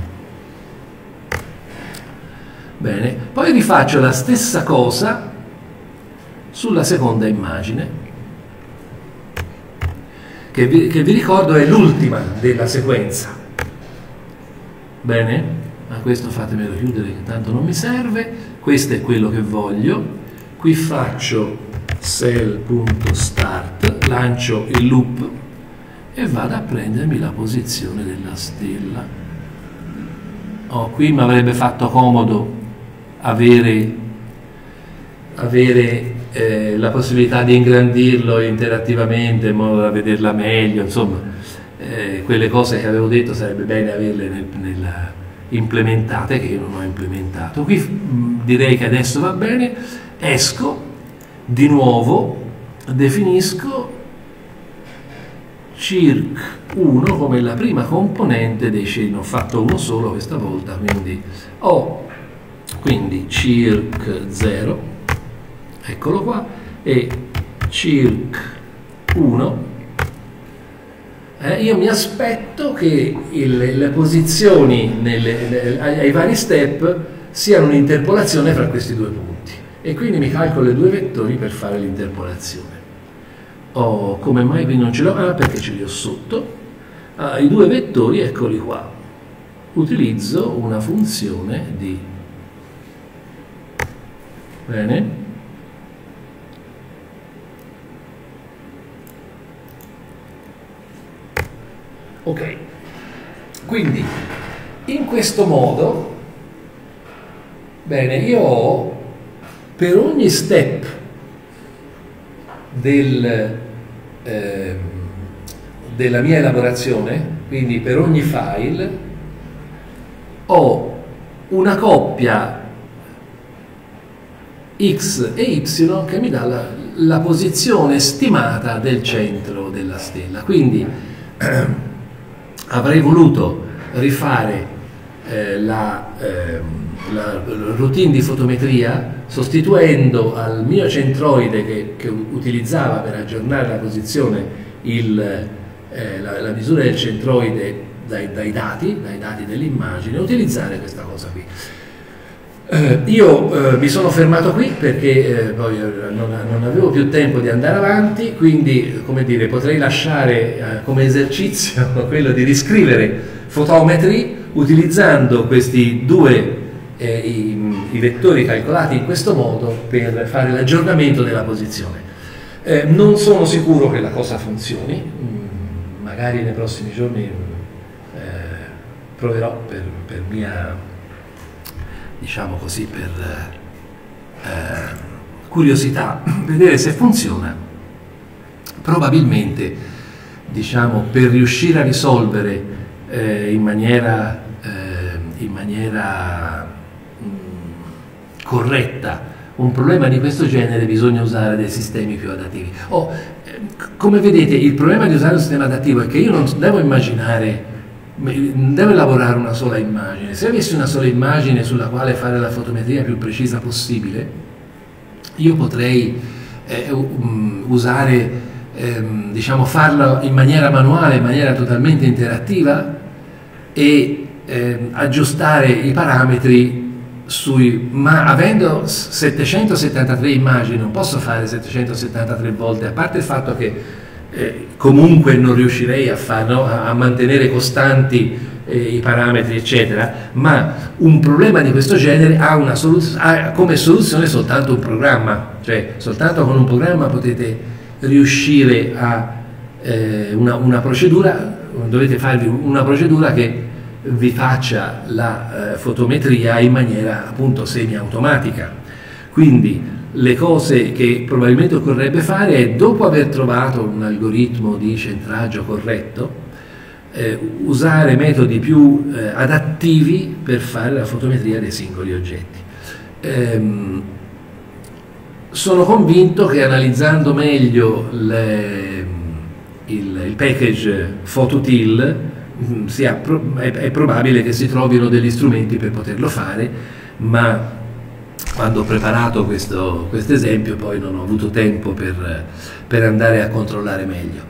bene poi rifaccio la stessa cosa sulla seconda immagine che vi, che vi ricordo è l'ultima della sequenza Bene? Ma questo fatemelo chiudere che tanto non mi serve. Questo è quello che voglio. Qui faccio cell.start, lancio il loop e vado a prendermi la posizione della stella. Oh, qui mi avrebbe fatto comodo avere, avere eh, la possibilità di ingrandirlo interattivamente in modo da vederla meglio, insomma quelle cose che avevo detto sarebbe bene averle nel, nel, implementate che io non ho implementato. Qui direi che adesso va bene, esco, di nuovo definisco circ1 come la prima componente dei chain, ho fatto uno solo questa volta, quindi ho quindi circ0, eccolo qua, e circ1 eh, io mi aspetto che il, le posizioni nelle, nelle, ai, ai, vari step siano un'interpolazione fra questi due punti e quindi mi calcolo i due vettori per fare l'interpolazione. Oh, come mai qui non ce l'ho? Ah, perché ce li ho sotto. Ah, I due vettori, eccoli qua. Utilizzo una funzione di... Bene? Ok, quindi in questo modo, bene, io ho per ogni step del, eh, della mia elaborazione, quindi per ogni file, ho una coppia x e y che mi dà la, la posizione stimata del centro della stella. Quindi avrei voluto rifare eh, la, eh, la, routine di fotometria sostituendo al mio centroide che, che utilizzava per aggiornare la posizione il, eh, la, la, misura del centroide dai, dai dati, dai dati dell'immagine, utilizzare questa cosa qui. Eh, io eh, mi sono fermato qui perché eh, poi eh, non, non, avevo più tempo di andare avanti, quindi come dire, potrei lasciare eh, come esercizio quello di riscrivere fotometri utilizzando questi due eh, i, i, vettori calcolati in questo modo per fare l'aggiornamento della posizione. non sono sicuro che la cosa funzioni, mm, magari nei prossimi giorni proverò per, per mia diciamo così, per eh, curiosità, vedere se funziona. Probabilmente, diciamo, per riuscire a risolvere eh, in maniera, eh, in maniera mh, mm, corretta un problema di questo genere bisogna usare dei sistemi più adattivi. Oh, come vedete, il problema di usare un sistema adattivo è che io non devo immaginare deve elaborare una sola immagine. Se avessi una sola immagine sulla quale fare la fotometria più precisa possibile, io potrei eh, um, usare, ehm, diciamo, farlo in maniera manuale, in maniera totalmente interattiva e ehm, aggiustare i parametri sui, ma avendo 773 immagini non posso fare 773 volte, a parte il fatto che eh, comunque non riuscirei a, far, no? a, mantenere costanti eh, i parametri, eccetera, ma un problema di questo genere ha, soluz ha, come soluzione soltanto un programma, cioè soltanto con un programma potete riuscire a eh, una, una, procedura, dovete farvi una procedura che vi faccia la eh, fotometria in maniera appunto semi-automatica. Quindi le cose che probabilmente occorrerebbe fare è dopo aver trovato un algoritmo di centraggio corretto, eh, usare metodi più eh, adattivi per fare la fotometria dei singoli oggetti. Ehm, sono convinto che analizzando meglio le, il, il, package PhotoTil mm, sia, è, è probabile che si trovino degli strumenti per poterlo fare, ma quando ho preparato questo esempio poi non ho avuto tempo per, per andare a controllare meglio.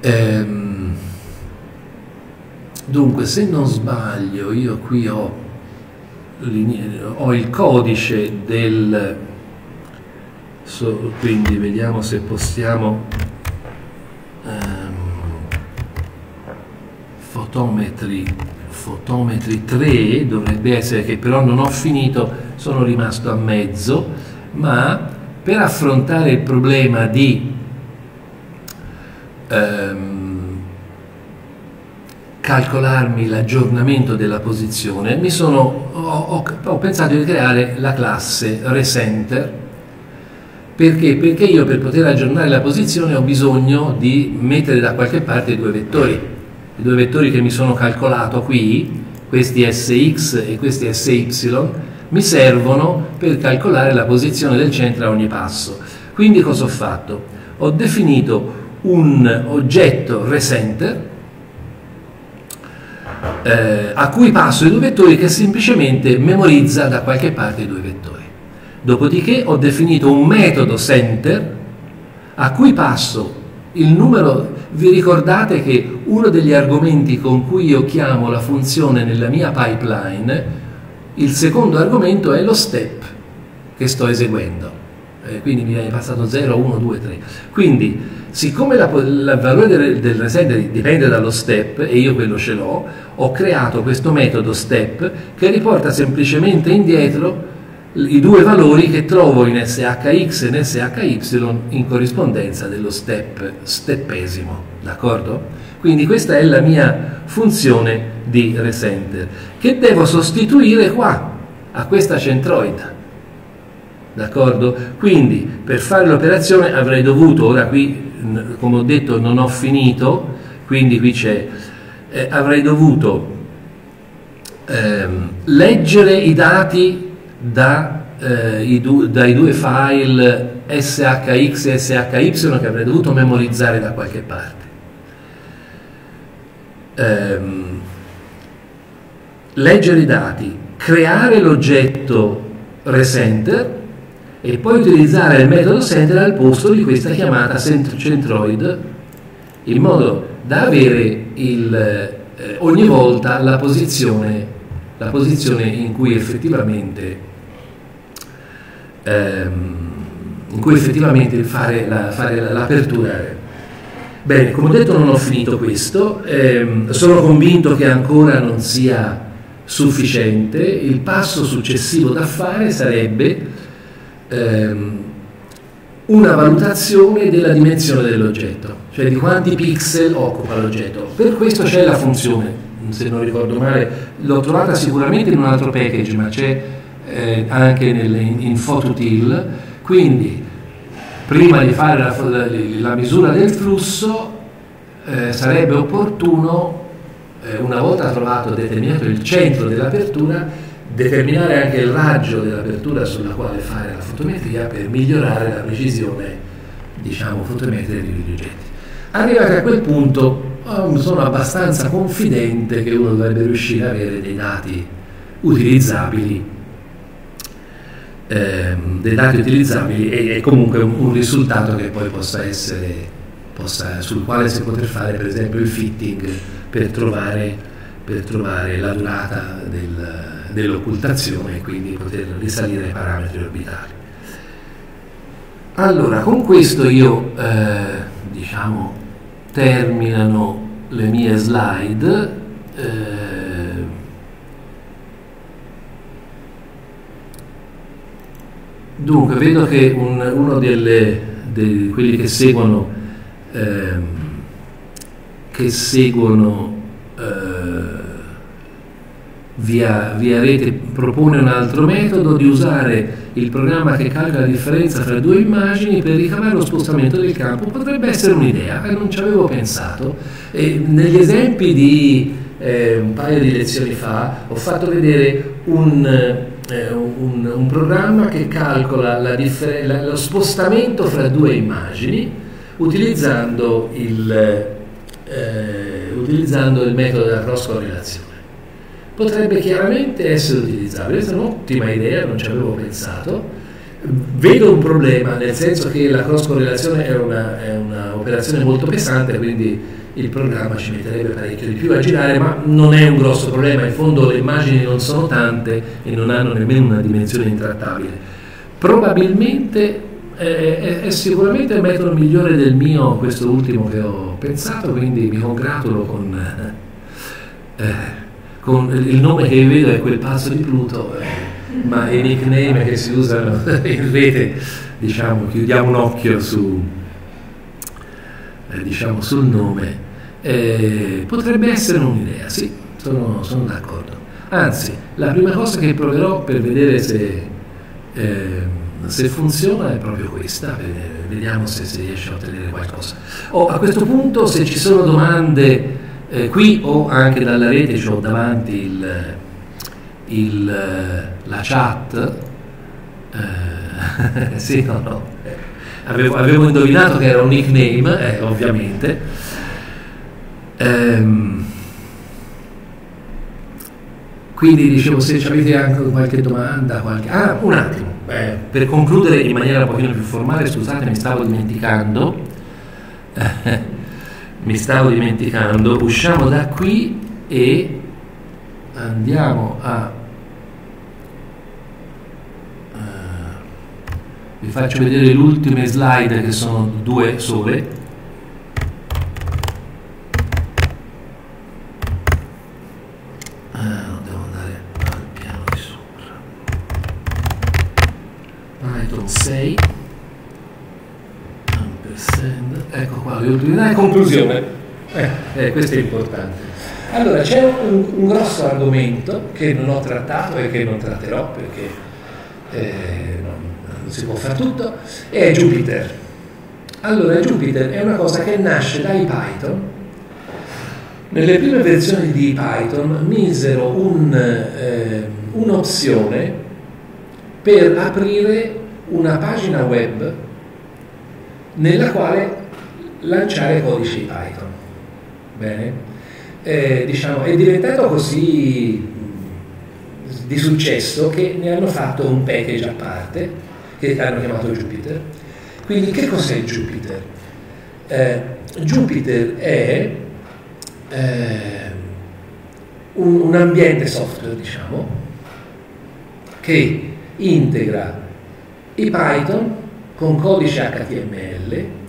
Ehm, dunque, se non sbaglio, io qui ho, ho il codice del... So, quindi vediamo se possiamo... Ehm, fotometri fotometri 3 dovrebbe essere che però non ho finito sono rimasto a mezzo ma per affrontare il problema di ehm, calcolarmi l'aggiornamento della posizione mi sono, ho, ho, ho pensato di creare la classe recenter perché? Perché io per poter aggiornare la posizione ho bisogno di mettere da qualche parte due vettori i due vettori che mi sono calcolato qui, questi Sx e questi Sy mi servono per calcolare la posizione del centro a ogni passo. Quindi cosa ho fatto? Ho definito un oggetto recenter eh, a cui passo i due vettori che semplicemente memorizza da qualche parte i due vettori. Dopodiché ho definito un metodo center a cui passo il numero, vi ricordate che uno degli argomenti con cui io chiamo la funzione nella mia pipeline, il secondo argomento è lo step che sto eseguendo. Eh, quindi mi è passato 0, 1, 2, 3. Quindi, siccome il valore del, del reset dipende dallo step e io quello ce l'ho, ho creato questo metodo step che riporta semplicemente indietro i due valori che trovo in SHX e in SHY in corrispondenza dello step steppesimo, d'accordo? Quindi questa è la mia funzione di recenter che devo sostituire qua a questa centroide. D'accordo? Quindi per fare l'operazione avrei dovuto, ora qui come ho detto non ho finito, quindi qui c'è, eh, avrei dovuto ehm, leggere i dati da, eh, du- dai due file SHX e SHY che avrei dovuto memorizzare da qualche parte. Ehm, leggere i dati, creare l'oggetto recenter e poi utilizzare il metodo center al posto di questa chiamata centroid in modo da avere il, eh, ogni volta la posizione, la posizione in cui effettivamente ehm, in cui effettivamente fare, la, fare l'apertura. Bene, come ho detto non ho finito questo, ehm, sono convinto che ancora non sia sufficiente, il passo successivo da fare sarebbe ehm, una valutazione della dimensione dell'oggetto, cioè di quanti pixel occupa l'oggetto. Per questo c'è la funzione, se non ricordo male, l'ho trovata sicuramente in un altro package, ma c'è eh, anche nel, in, Phototil, quindi prima di fare la, la, misura del flusso eh, sarebbe opportuno, eh, una volta trovato determinato il centro dell'apertura, determinare anche il raggio dell'apertura sulla quale fare la fotometria per migliorare la precisione diciamo fotometrica degli oggetti. Arrivati a quel punto oh, sono abbastanza confidente che uno dovrebbe riuscire ad avere dei dati utilizzabili ehm, dei dati utilizzabili e, e comunque un, un, risultato che poi possa essere possa, sul quale si poter fare per esempio il fitting per trovare, per trovare la durata del, dell'occultazione e quindi poter risalire ai parametri orbitali. Allora, con questo io eh, diciamo terminano le mie slide. Eh, Dunque, vedo che un, uno di quelli che seguono, eh, che seguono eh, via, via, rete propone un altro metodo di usare il programma che calcola la differenza tra due immagini per ricavare lo spostamento del campo. Potrebbe essere un'idea, non ci avevo pensato. E negli esempi di eh, un paio di lezioni fa ho fatto vedere un eh, un, un, programma che calcola la la, lo spostamento fra due immagini utilizzando il, eh, utilizzando il metodo della cross correlazione. Potrebbe chiaramente essere utilizzabile, questa è un'ottima idea, non ci avevo pensato. Vedo un problema, nel senso che la cross correlazione è, una, è un'operazione molto pesante, quindi il programma ci metterebbe parecchio di più a girare, ma non è un grosso problema, in fondo le immagini non sono tante e non hanno nemmeno una dimensione intrattabile. Probabilmente è, è, sicuramente il metodo migliore del mio, questo ultimo che ho pensato, quindi mi congratulo con, eh, con il nome che vedo è quel passo di Pluto, eh, ma i nickname che si usano in rete, diciamo, chiudiamo un occhio su eh, diciamo sul nome, eh, potrebbe essere un'idea, sì, sono, sono, d'accordo. Anzi, la prima cosa che proverò per vedere se, eh, se funziona è proprio questa, vediamo se si riesce a ottenere qualcosa. Oh, a questo punto, se ci sono domande Eh, qui ho anche dalla rete, ho davanti il, il, la chat. Eh, sì, no, no. Avevo, avevo, indovinato che era un nickname, eh, ovviamente. Ehm, quindi dicevo se avete anche qualche domanda, qualche... Ah, un attimo, eh, per concludere in maniera un pochino più formale, scusate, mi stavo dimenticando, eh, mi stavo dimenticando, usciamo da qui e andiamo a... Uh, vi faccio vedere le ultime slide che sono due sole. Conclusione. Eh, eh, questo è importante. Allora, c'è un, un, grosso argomento che non ho trattato e che non tratterò perché eh, non, non, si può fare tutto, è Jupiter. Allora, Jupiter è una cosa che nasce dai Python. Nelle prime versioni di Python misero un, eh, un'opzione per aprire una pagina web nella quale lanciare codici Python. Bene? Eh, diciamo, è diventato così di successo che ne hanno fatto un package a parte che hanno chiamato Jupyter. Quindi che cos'è Jupyter? Eh, Jupyter è eh, un, un ambiente software, diciamo, che integra i Python con codice HTML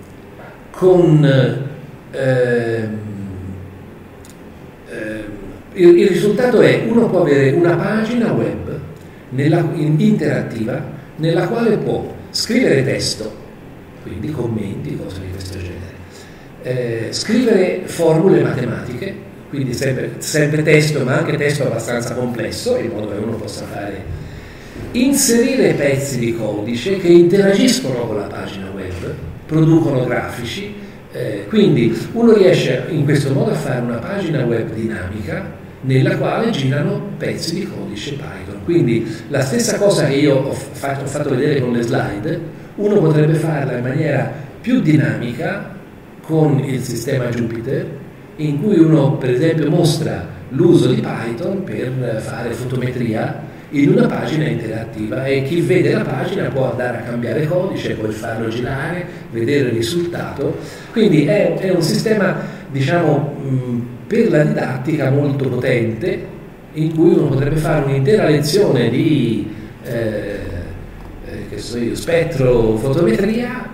con eh, eh, il, il, risultato è uno può avere una pagina web nella, in, interattiva nella quale può scrivere testo, quindi commenti, cose di questo genere, eh, scrivere formule matematiche, quindi sempre, sempre testo ma anche testo abbastanza complesso in modo che uno possa fare inserire pezzi di codice che interagiscono con la pagina web producono grafici, eh, quindi uno riesce in questo modo a fare una pagina web dinamica nella quale girano pezzi di codice Python. Quindi la stessa cosa che io ho fatto, ho fatto vedere con le slide, uno potrebbe farla in maniera più dinamica con il sistema Jupyter, in cui uno per esempio mostra l'uso di Python per fare fotometria in una pagina interattiva e chi vede la pagina può andare a cambiare codice, può farlo girare, vedere il risultato. Quindi è, è un sistema, diciamo, per la didattica molto potente in cui uno potrebbe fare un'intera lezione di eh, eh, so io, spettrofotometria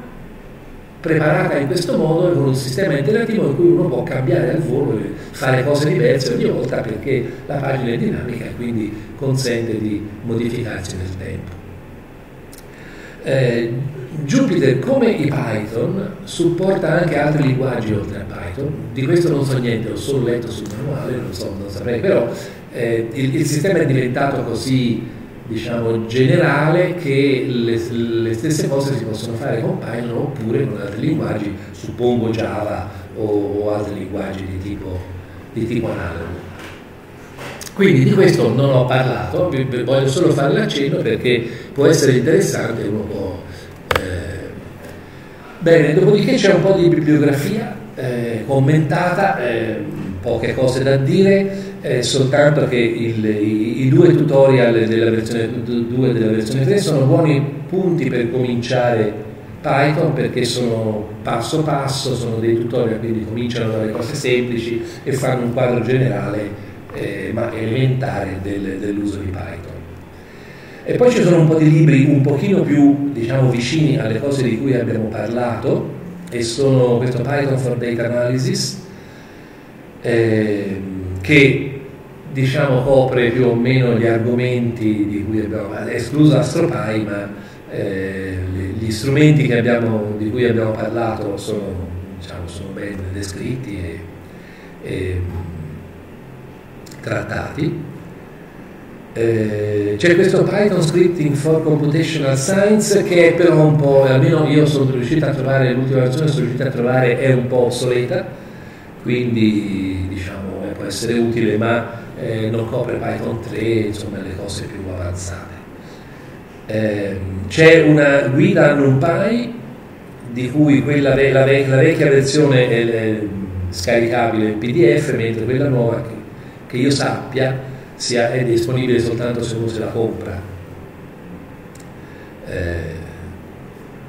preparata in questo modo con un sistema interattivo in cui uno può cambiare al volo e fare cose diverse ogni volta perché la pagina è dinamica e quindi consente di modificarsi nel tempo. Eh, Jupyter, come i Python, supporta anche altri linguaggi oltre a Python. Di questo non so niente, l'ho solo letto sul manuale, non, so, non saprei, però eh, il, il sistema è diventato così diciamo, generale che le, le, stesse cose si possono fare con Python oppure con altri linguaggi, suppongo Java o, o altri linguaggi di tipo, di tipo analogo. Quindi di questo non ho parlato, voglio solo fare l'accenno perché può essere interessante uno può... Eh... Bene, dopodiché c'è un po' di bibliografia eh, commentata, eh, poche cose da dire, eh, soltanto che il, i, i, due tutorial della versione 2 e della versione 3 sono buoni punti per cominciare Python perché sono passo passo, sono dei tutorial, quindi cominciano dalle cose semplici e fanno un quadro generale eh, ma elementare del, dell'uso di Python. E poi ci sono un po' di libri un pochino più diciamo, vicini alle cose di cui abbiamo parlato e sono questo Python for Data Analysis eh, che diciamo copre più o meno gli argomenti di cui abbiamo escluso AstroPy, ma eh, gli strumenti abbiamo, di cui abbiamo parlato sono, diciamo, sono ben descritti e, e trattati. Eh, c'è questo Python Scripting for Computational Science che è però un po', almeno io sono riuscito a trovare, l'ultima versione sono riuscito a trovare, è un po' obsoleta, quindi essere utile, ma eh, non copre Python 3, insomma le cose più avanzate. Eh, c'è una guida NumPy di cui quella, la, vec la vecchia versione è, è, scaricabile in PDF, mentre quella nuova, che, che io sappia, sia, è disponibile soltanto se uno se la compra. Eh,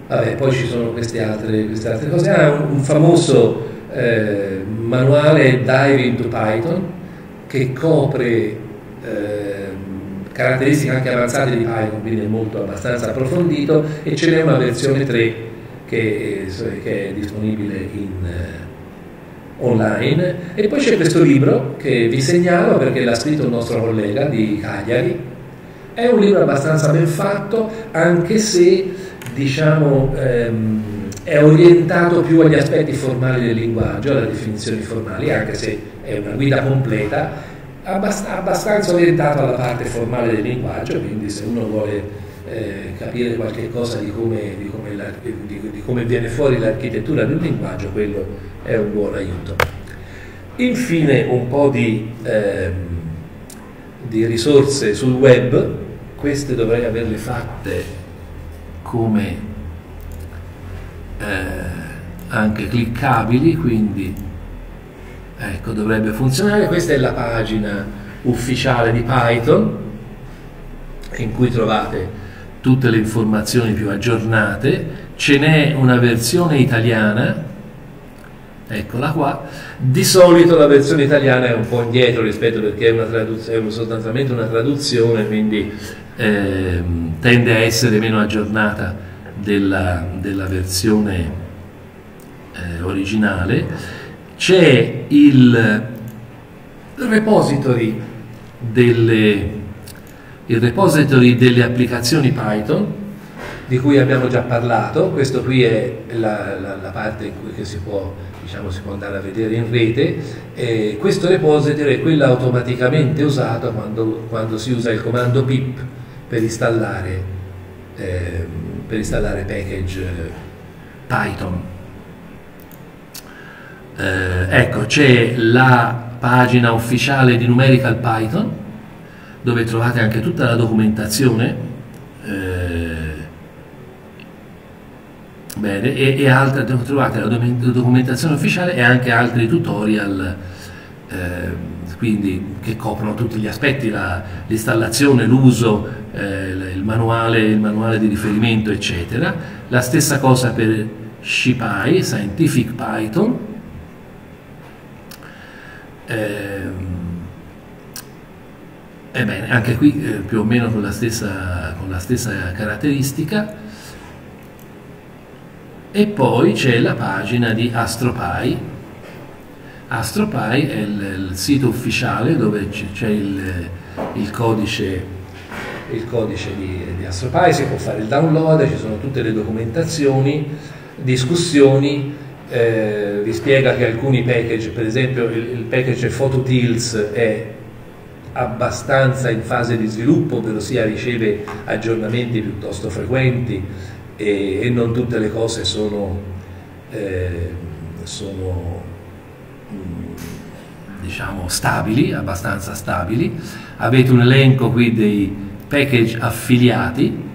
vabbè, poi ci sono queste altre, queste altre cose. Ah, un, un famoso eh, manuale Diving to Python che copre eh, caratteristiche anche avanzate di Python, quindi è molto abbastanza approfondito e ce n'è una versione 3 che, che è disponibile in, uh, online. E poi c'è questo libro che vi segnalo perché l'ha scritto un nostro collega di Cagliari. È un libro abbastanza ben fatto anche se diciamo ehm, è orientato più agli aspetti formali del linguaggio, alle definizioni formali, anche se è una guida completa, abbast- abbastanza orientata alla parte formale del linguaggio, quindi se uno vuole eh, capire qualche cosa di come, di, come di, di come, viene fuori l'architettura del linguaggio, quello è un buon aiuto. Infine un po' di, eh, di risorse sul web, queste dovrei averle fatte come eh, anche cliccabili, quindi ecco dovrebbe funzionare. Questa è la pagina ufficiale di Python in cui trovate tutte le informazioni più aggiornate, ce n'è una versione italiana, eccola qua, di solito la versione italiana è un po' indietro rispetto perché è, una è sostanzialmente una traduzione, quindi eh, tende a essere meno aggiornata della, della versione eh, originale. C'è il repository delle il repository delle applicazioni Python di cui abbiamo già parlato, questo qui è la, la, la parte in cui si può, diciamo, si, può, andare a vedere in rete, e questo repository è quello automaticamente usato quando, quando si usa il comando pip per installare, eh, per installare package Python. Eh, ecco, c'è la pagina ufficiale di Numerical Python dove trovate anche tutta la documentazione eh, bene, e, e altre, trovate la documentazione ufficiale e anche altri tutorial eh, quindi che coprono tutti gli aspetti, l'installazione, l'uso, eh, il, manuale, il manuale di riferimento eccetera la stessa cosa per SciPy, Scientific Python eh, Ebbene, anche qui eh, più o meno con la, stessa, con la stessa caratteristica. E poi c'è la pagina di AstroPy. AstroPy è il, il sito ufficiale dove c'è il, il, codice, il codice di, di AstroPy, si può fare il download, ci sono tutte le documentazioni, discussioni, eh, vi spiega che alcuni package, per esempio il, il package PhotoTils è abbastanza in fase di sviluppo, ovvero sia riceve aggiornamenti piuttosto frequenti e, e non tutte le cose sono, eh, sono diciamo stabili, abbastanza stabili. Avete un elenco qui dei package affiliati.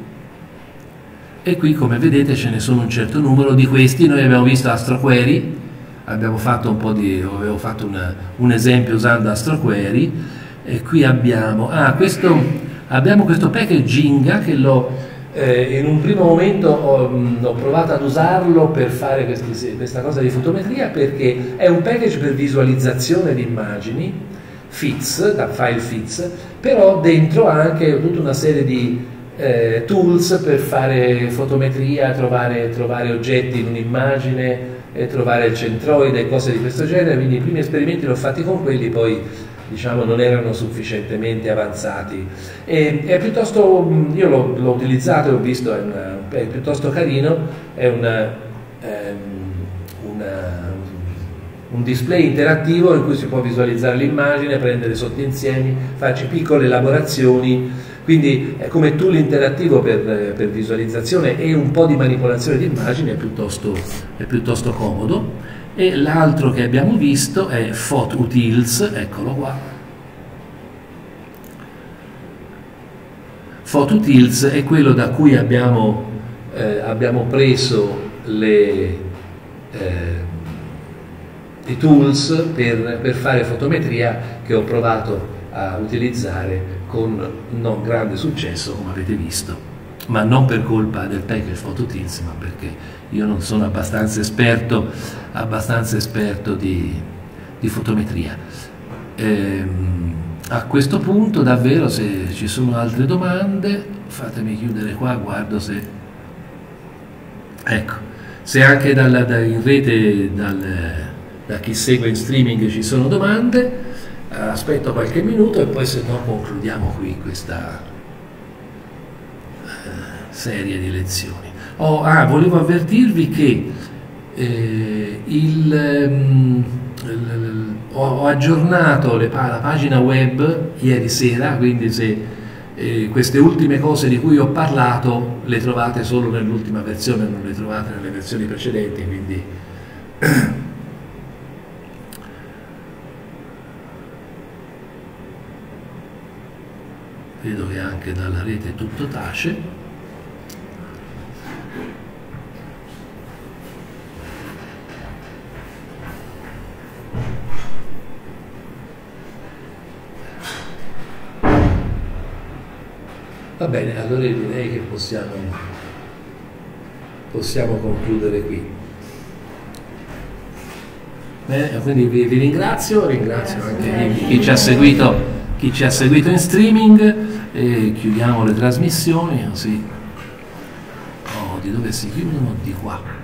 E qui come vedete ce ne sono un certo numero di questi, noi abbiamo visto AstroQuery, abbiamo fatto un po' di, avevo fatto una, un esempio usando AstroQuery. E qui abbiamo, ah, questo, abbiamo questo package Ginga che l'ho, eh, in un primo momento ho, mh, ho, provato ad usarlo per fare questi, questa cosa di fotometria perché è un package per visualizzazione di immagini, FITS, da file FITS, però dentro ha anche tutta una serie di eh, tools per fare fotometria, trovare, trovare oggetti in un'immagine, eh, trovare il centroide e cose di questo genere, quindi i primi esperimenti li ho fatti con quelli, poi diciamo, non erano sufficientemente avanzati. E, è piuttosto, io l'ho, utilizzato e ho visto, è, una, è, piuttosto carino, è una, um, una, un display interattivo in cui si può visualizzare l'immagine, prendere sottoinsiemi, farci piccole elaborazioni, quindi è come tool interattivo per, per visualizzazione e un po' di manipolazione di immagini è piuttosto, è piuttosto comodo e l'altro che abbiamo visto è PhotoUtils, eccolo qua. PhotoUtils è quello da cui abbiamo, eh, abbiamo preso le, eh, i tools per, per fare fotometria che ho provato a utilizzare con non grande successo come avete visto ma non per colpa del package PhotoTeams ma perché io non sono abbastanza esperto, abbastanza esperto di, di fotometria. Ehm, a questo punto davvero se ci sono altre domande fatemi chiudere qua guardo se ecco se anche dalla, da, in rete dal, da chi segue in streaming ci sono domande aspetto qualche minuto e poi se no concludiamo qui questa serie di lezioni. Oh, ah, volevo avvertirvi che eh, il, um, il, ho, ho, aggiornato le, la pagina web ieri sera, quindi se eh, queste ultime cose di cui ho parlato le trovate solo nell'ultima versione, non le trovate nelle versioni precedenti, quindi vedo che anche dalla rete tutto tace va bene allora direi che possiamo possiamo concludere qui. Bene, quindi vi, vi ringrazio, ringrazio anche chi, chi ci ha seguito chi ci ha seguito in streaming e chiudiamo le trasmissioni così oh, di dove si chiudono? di qua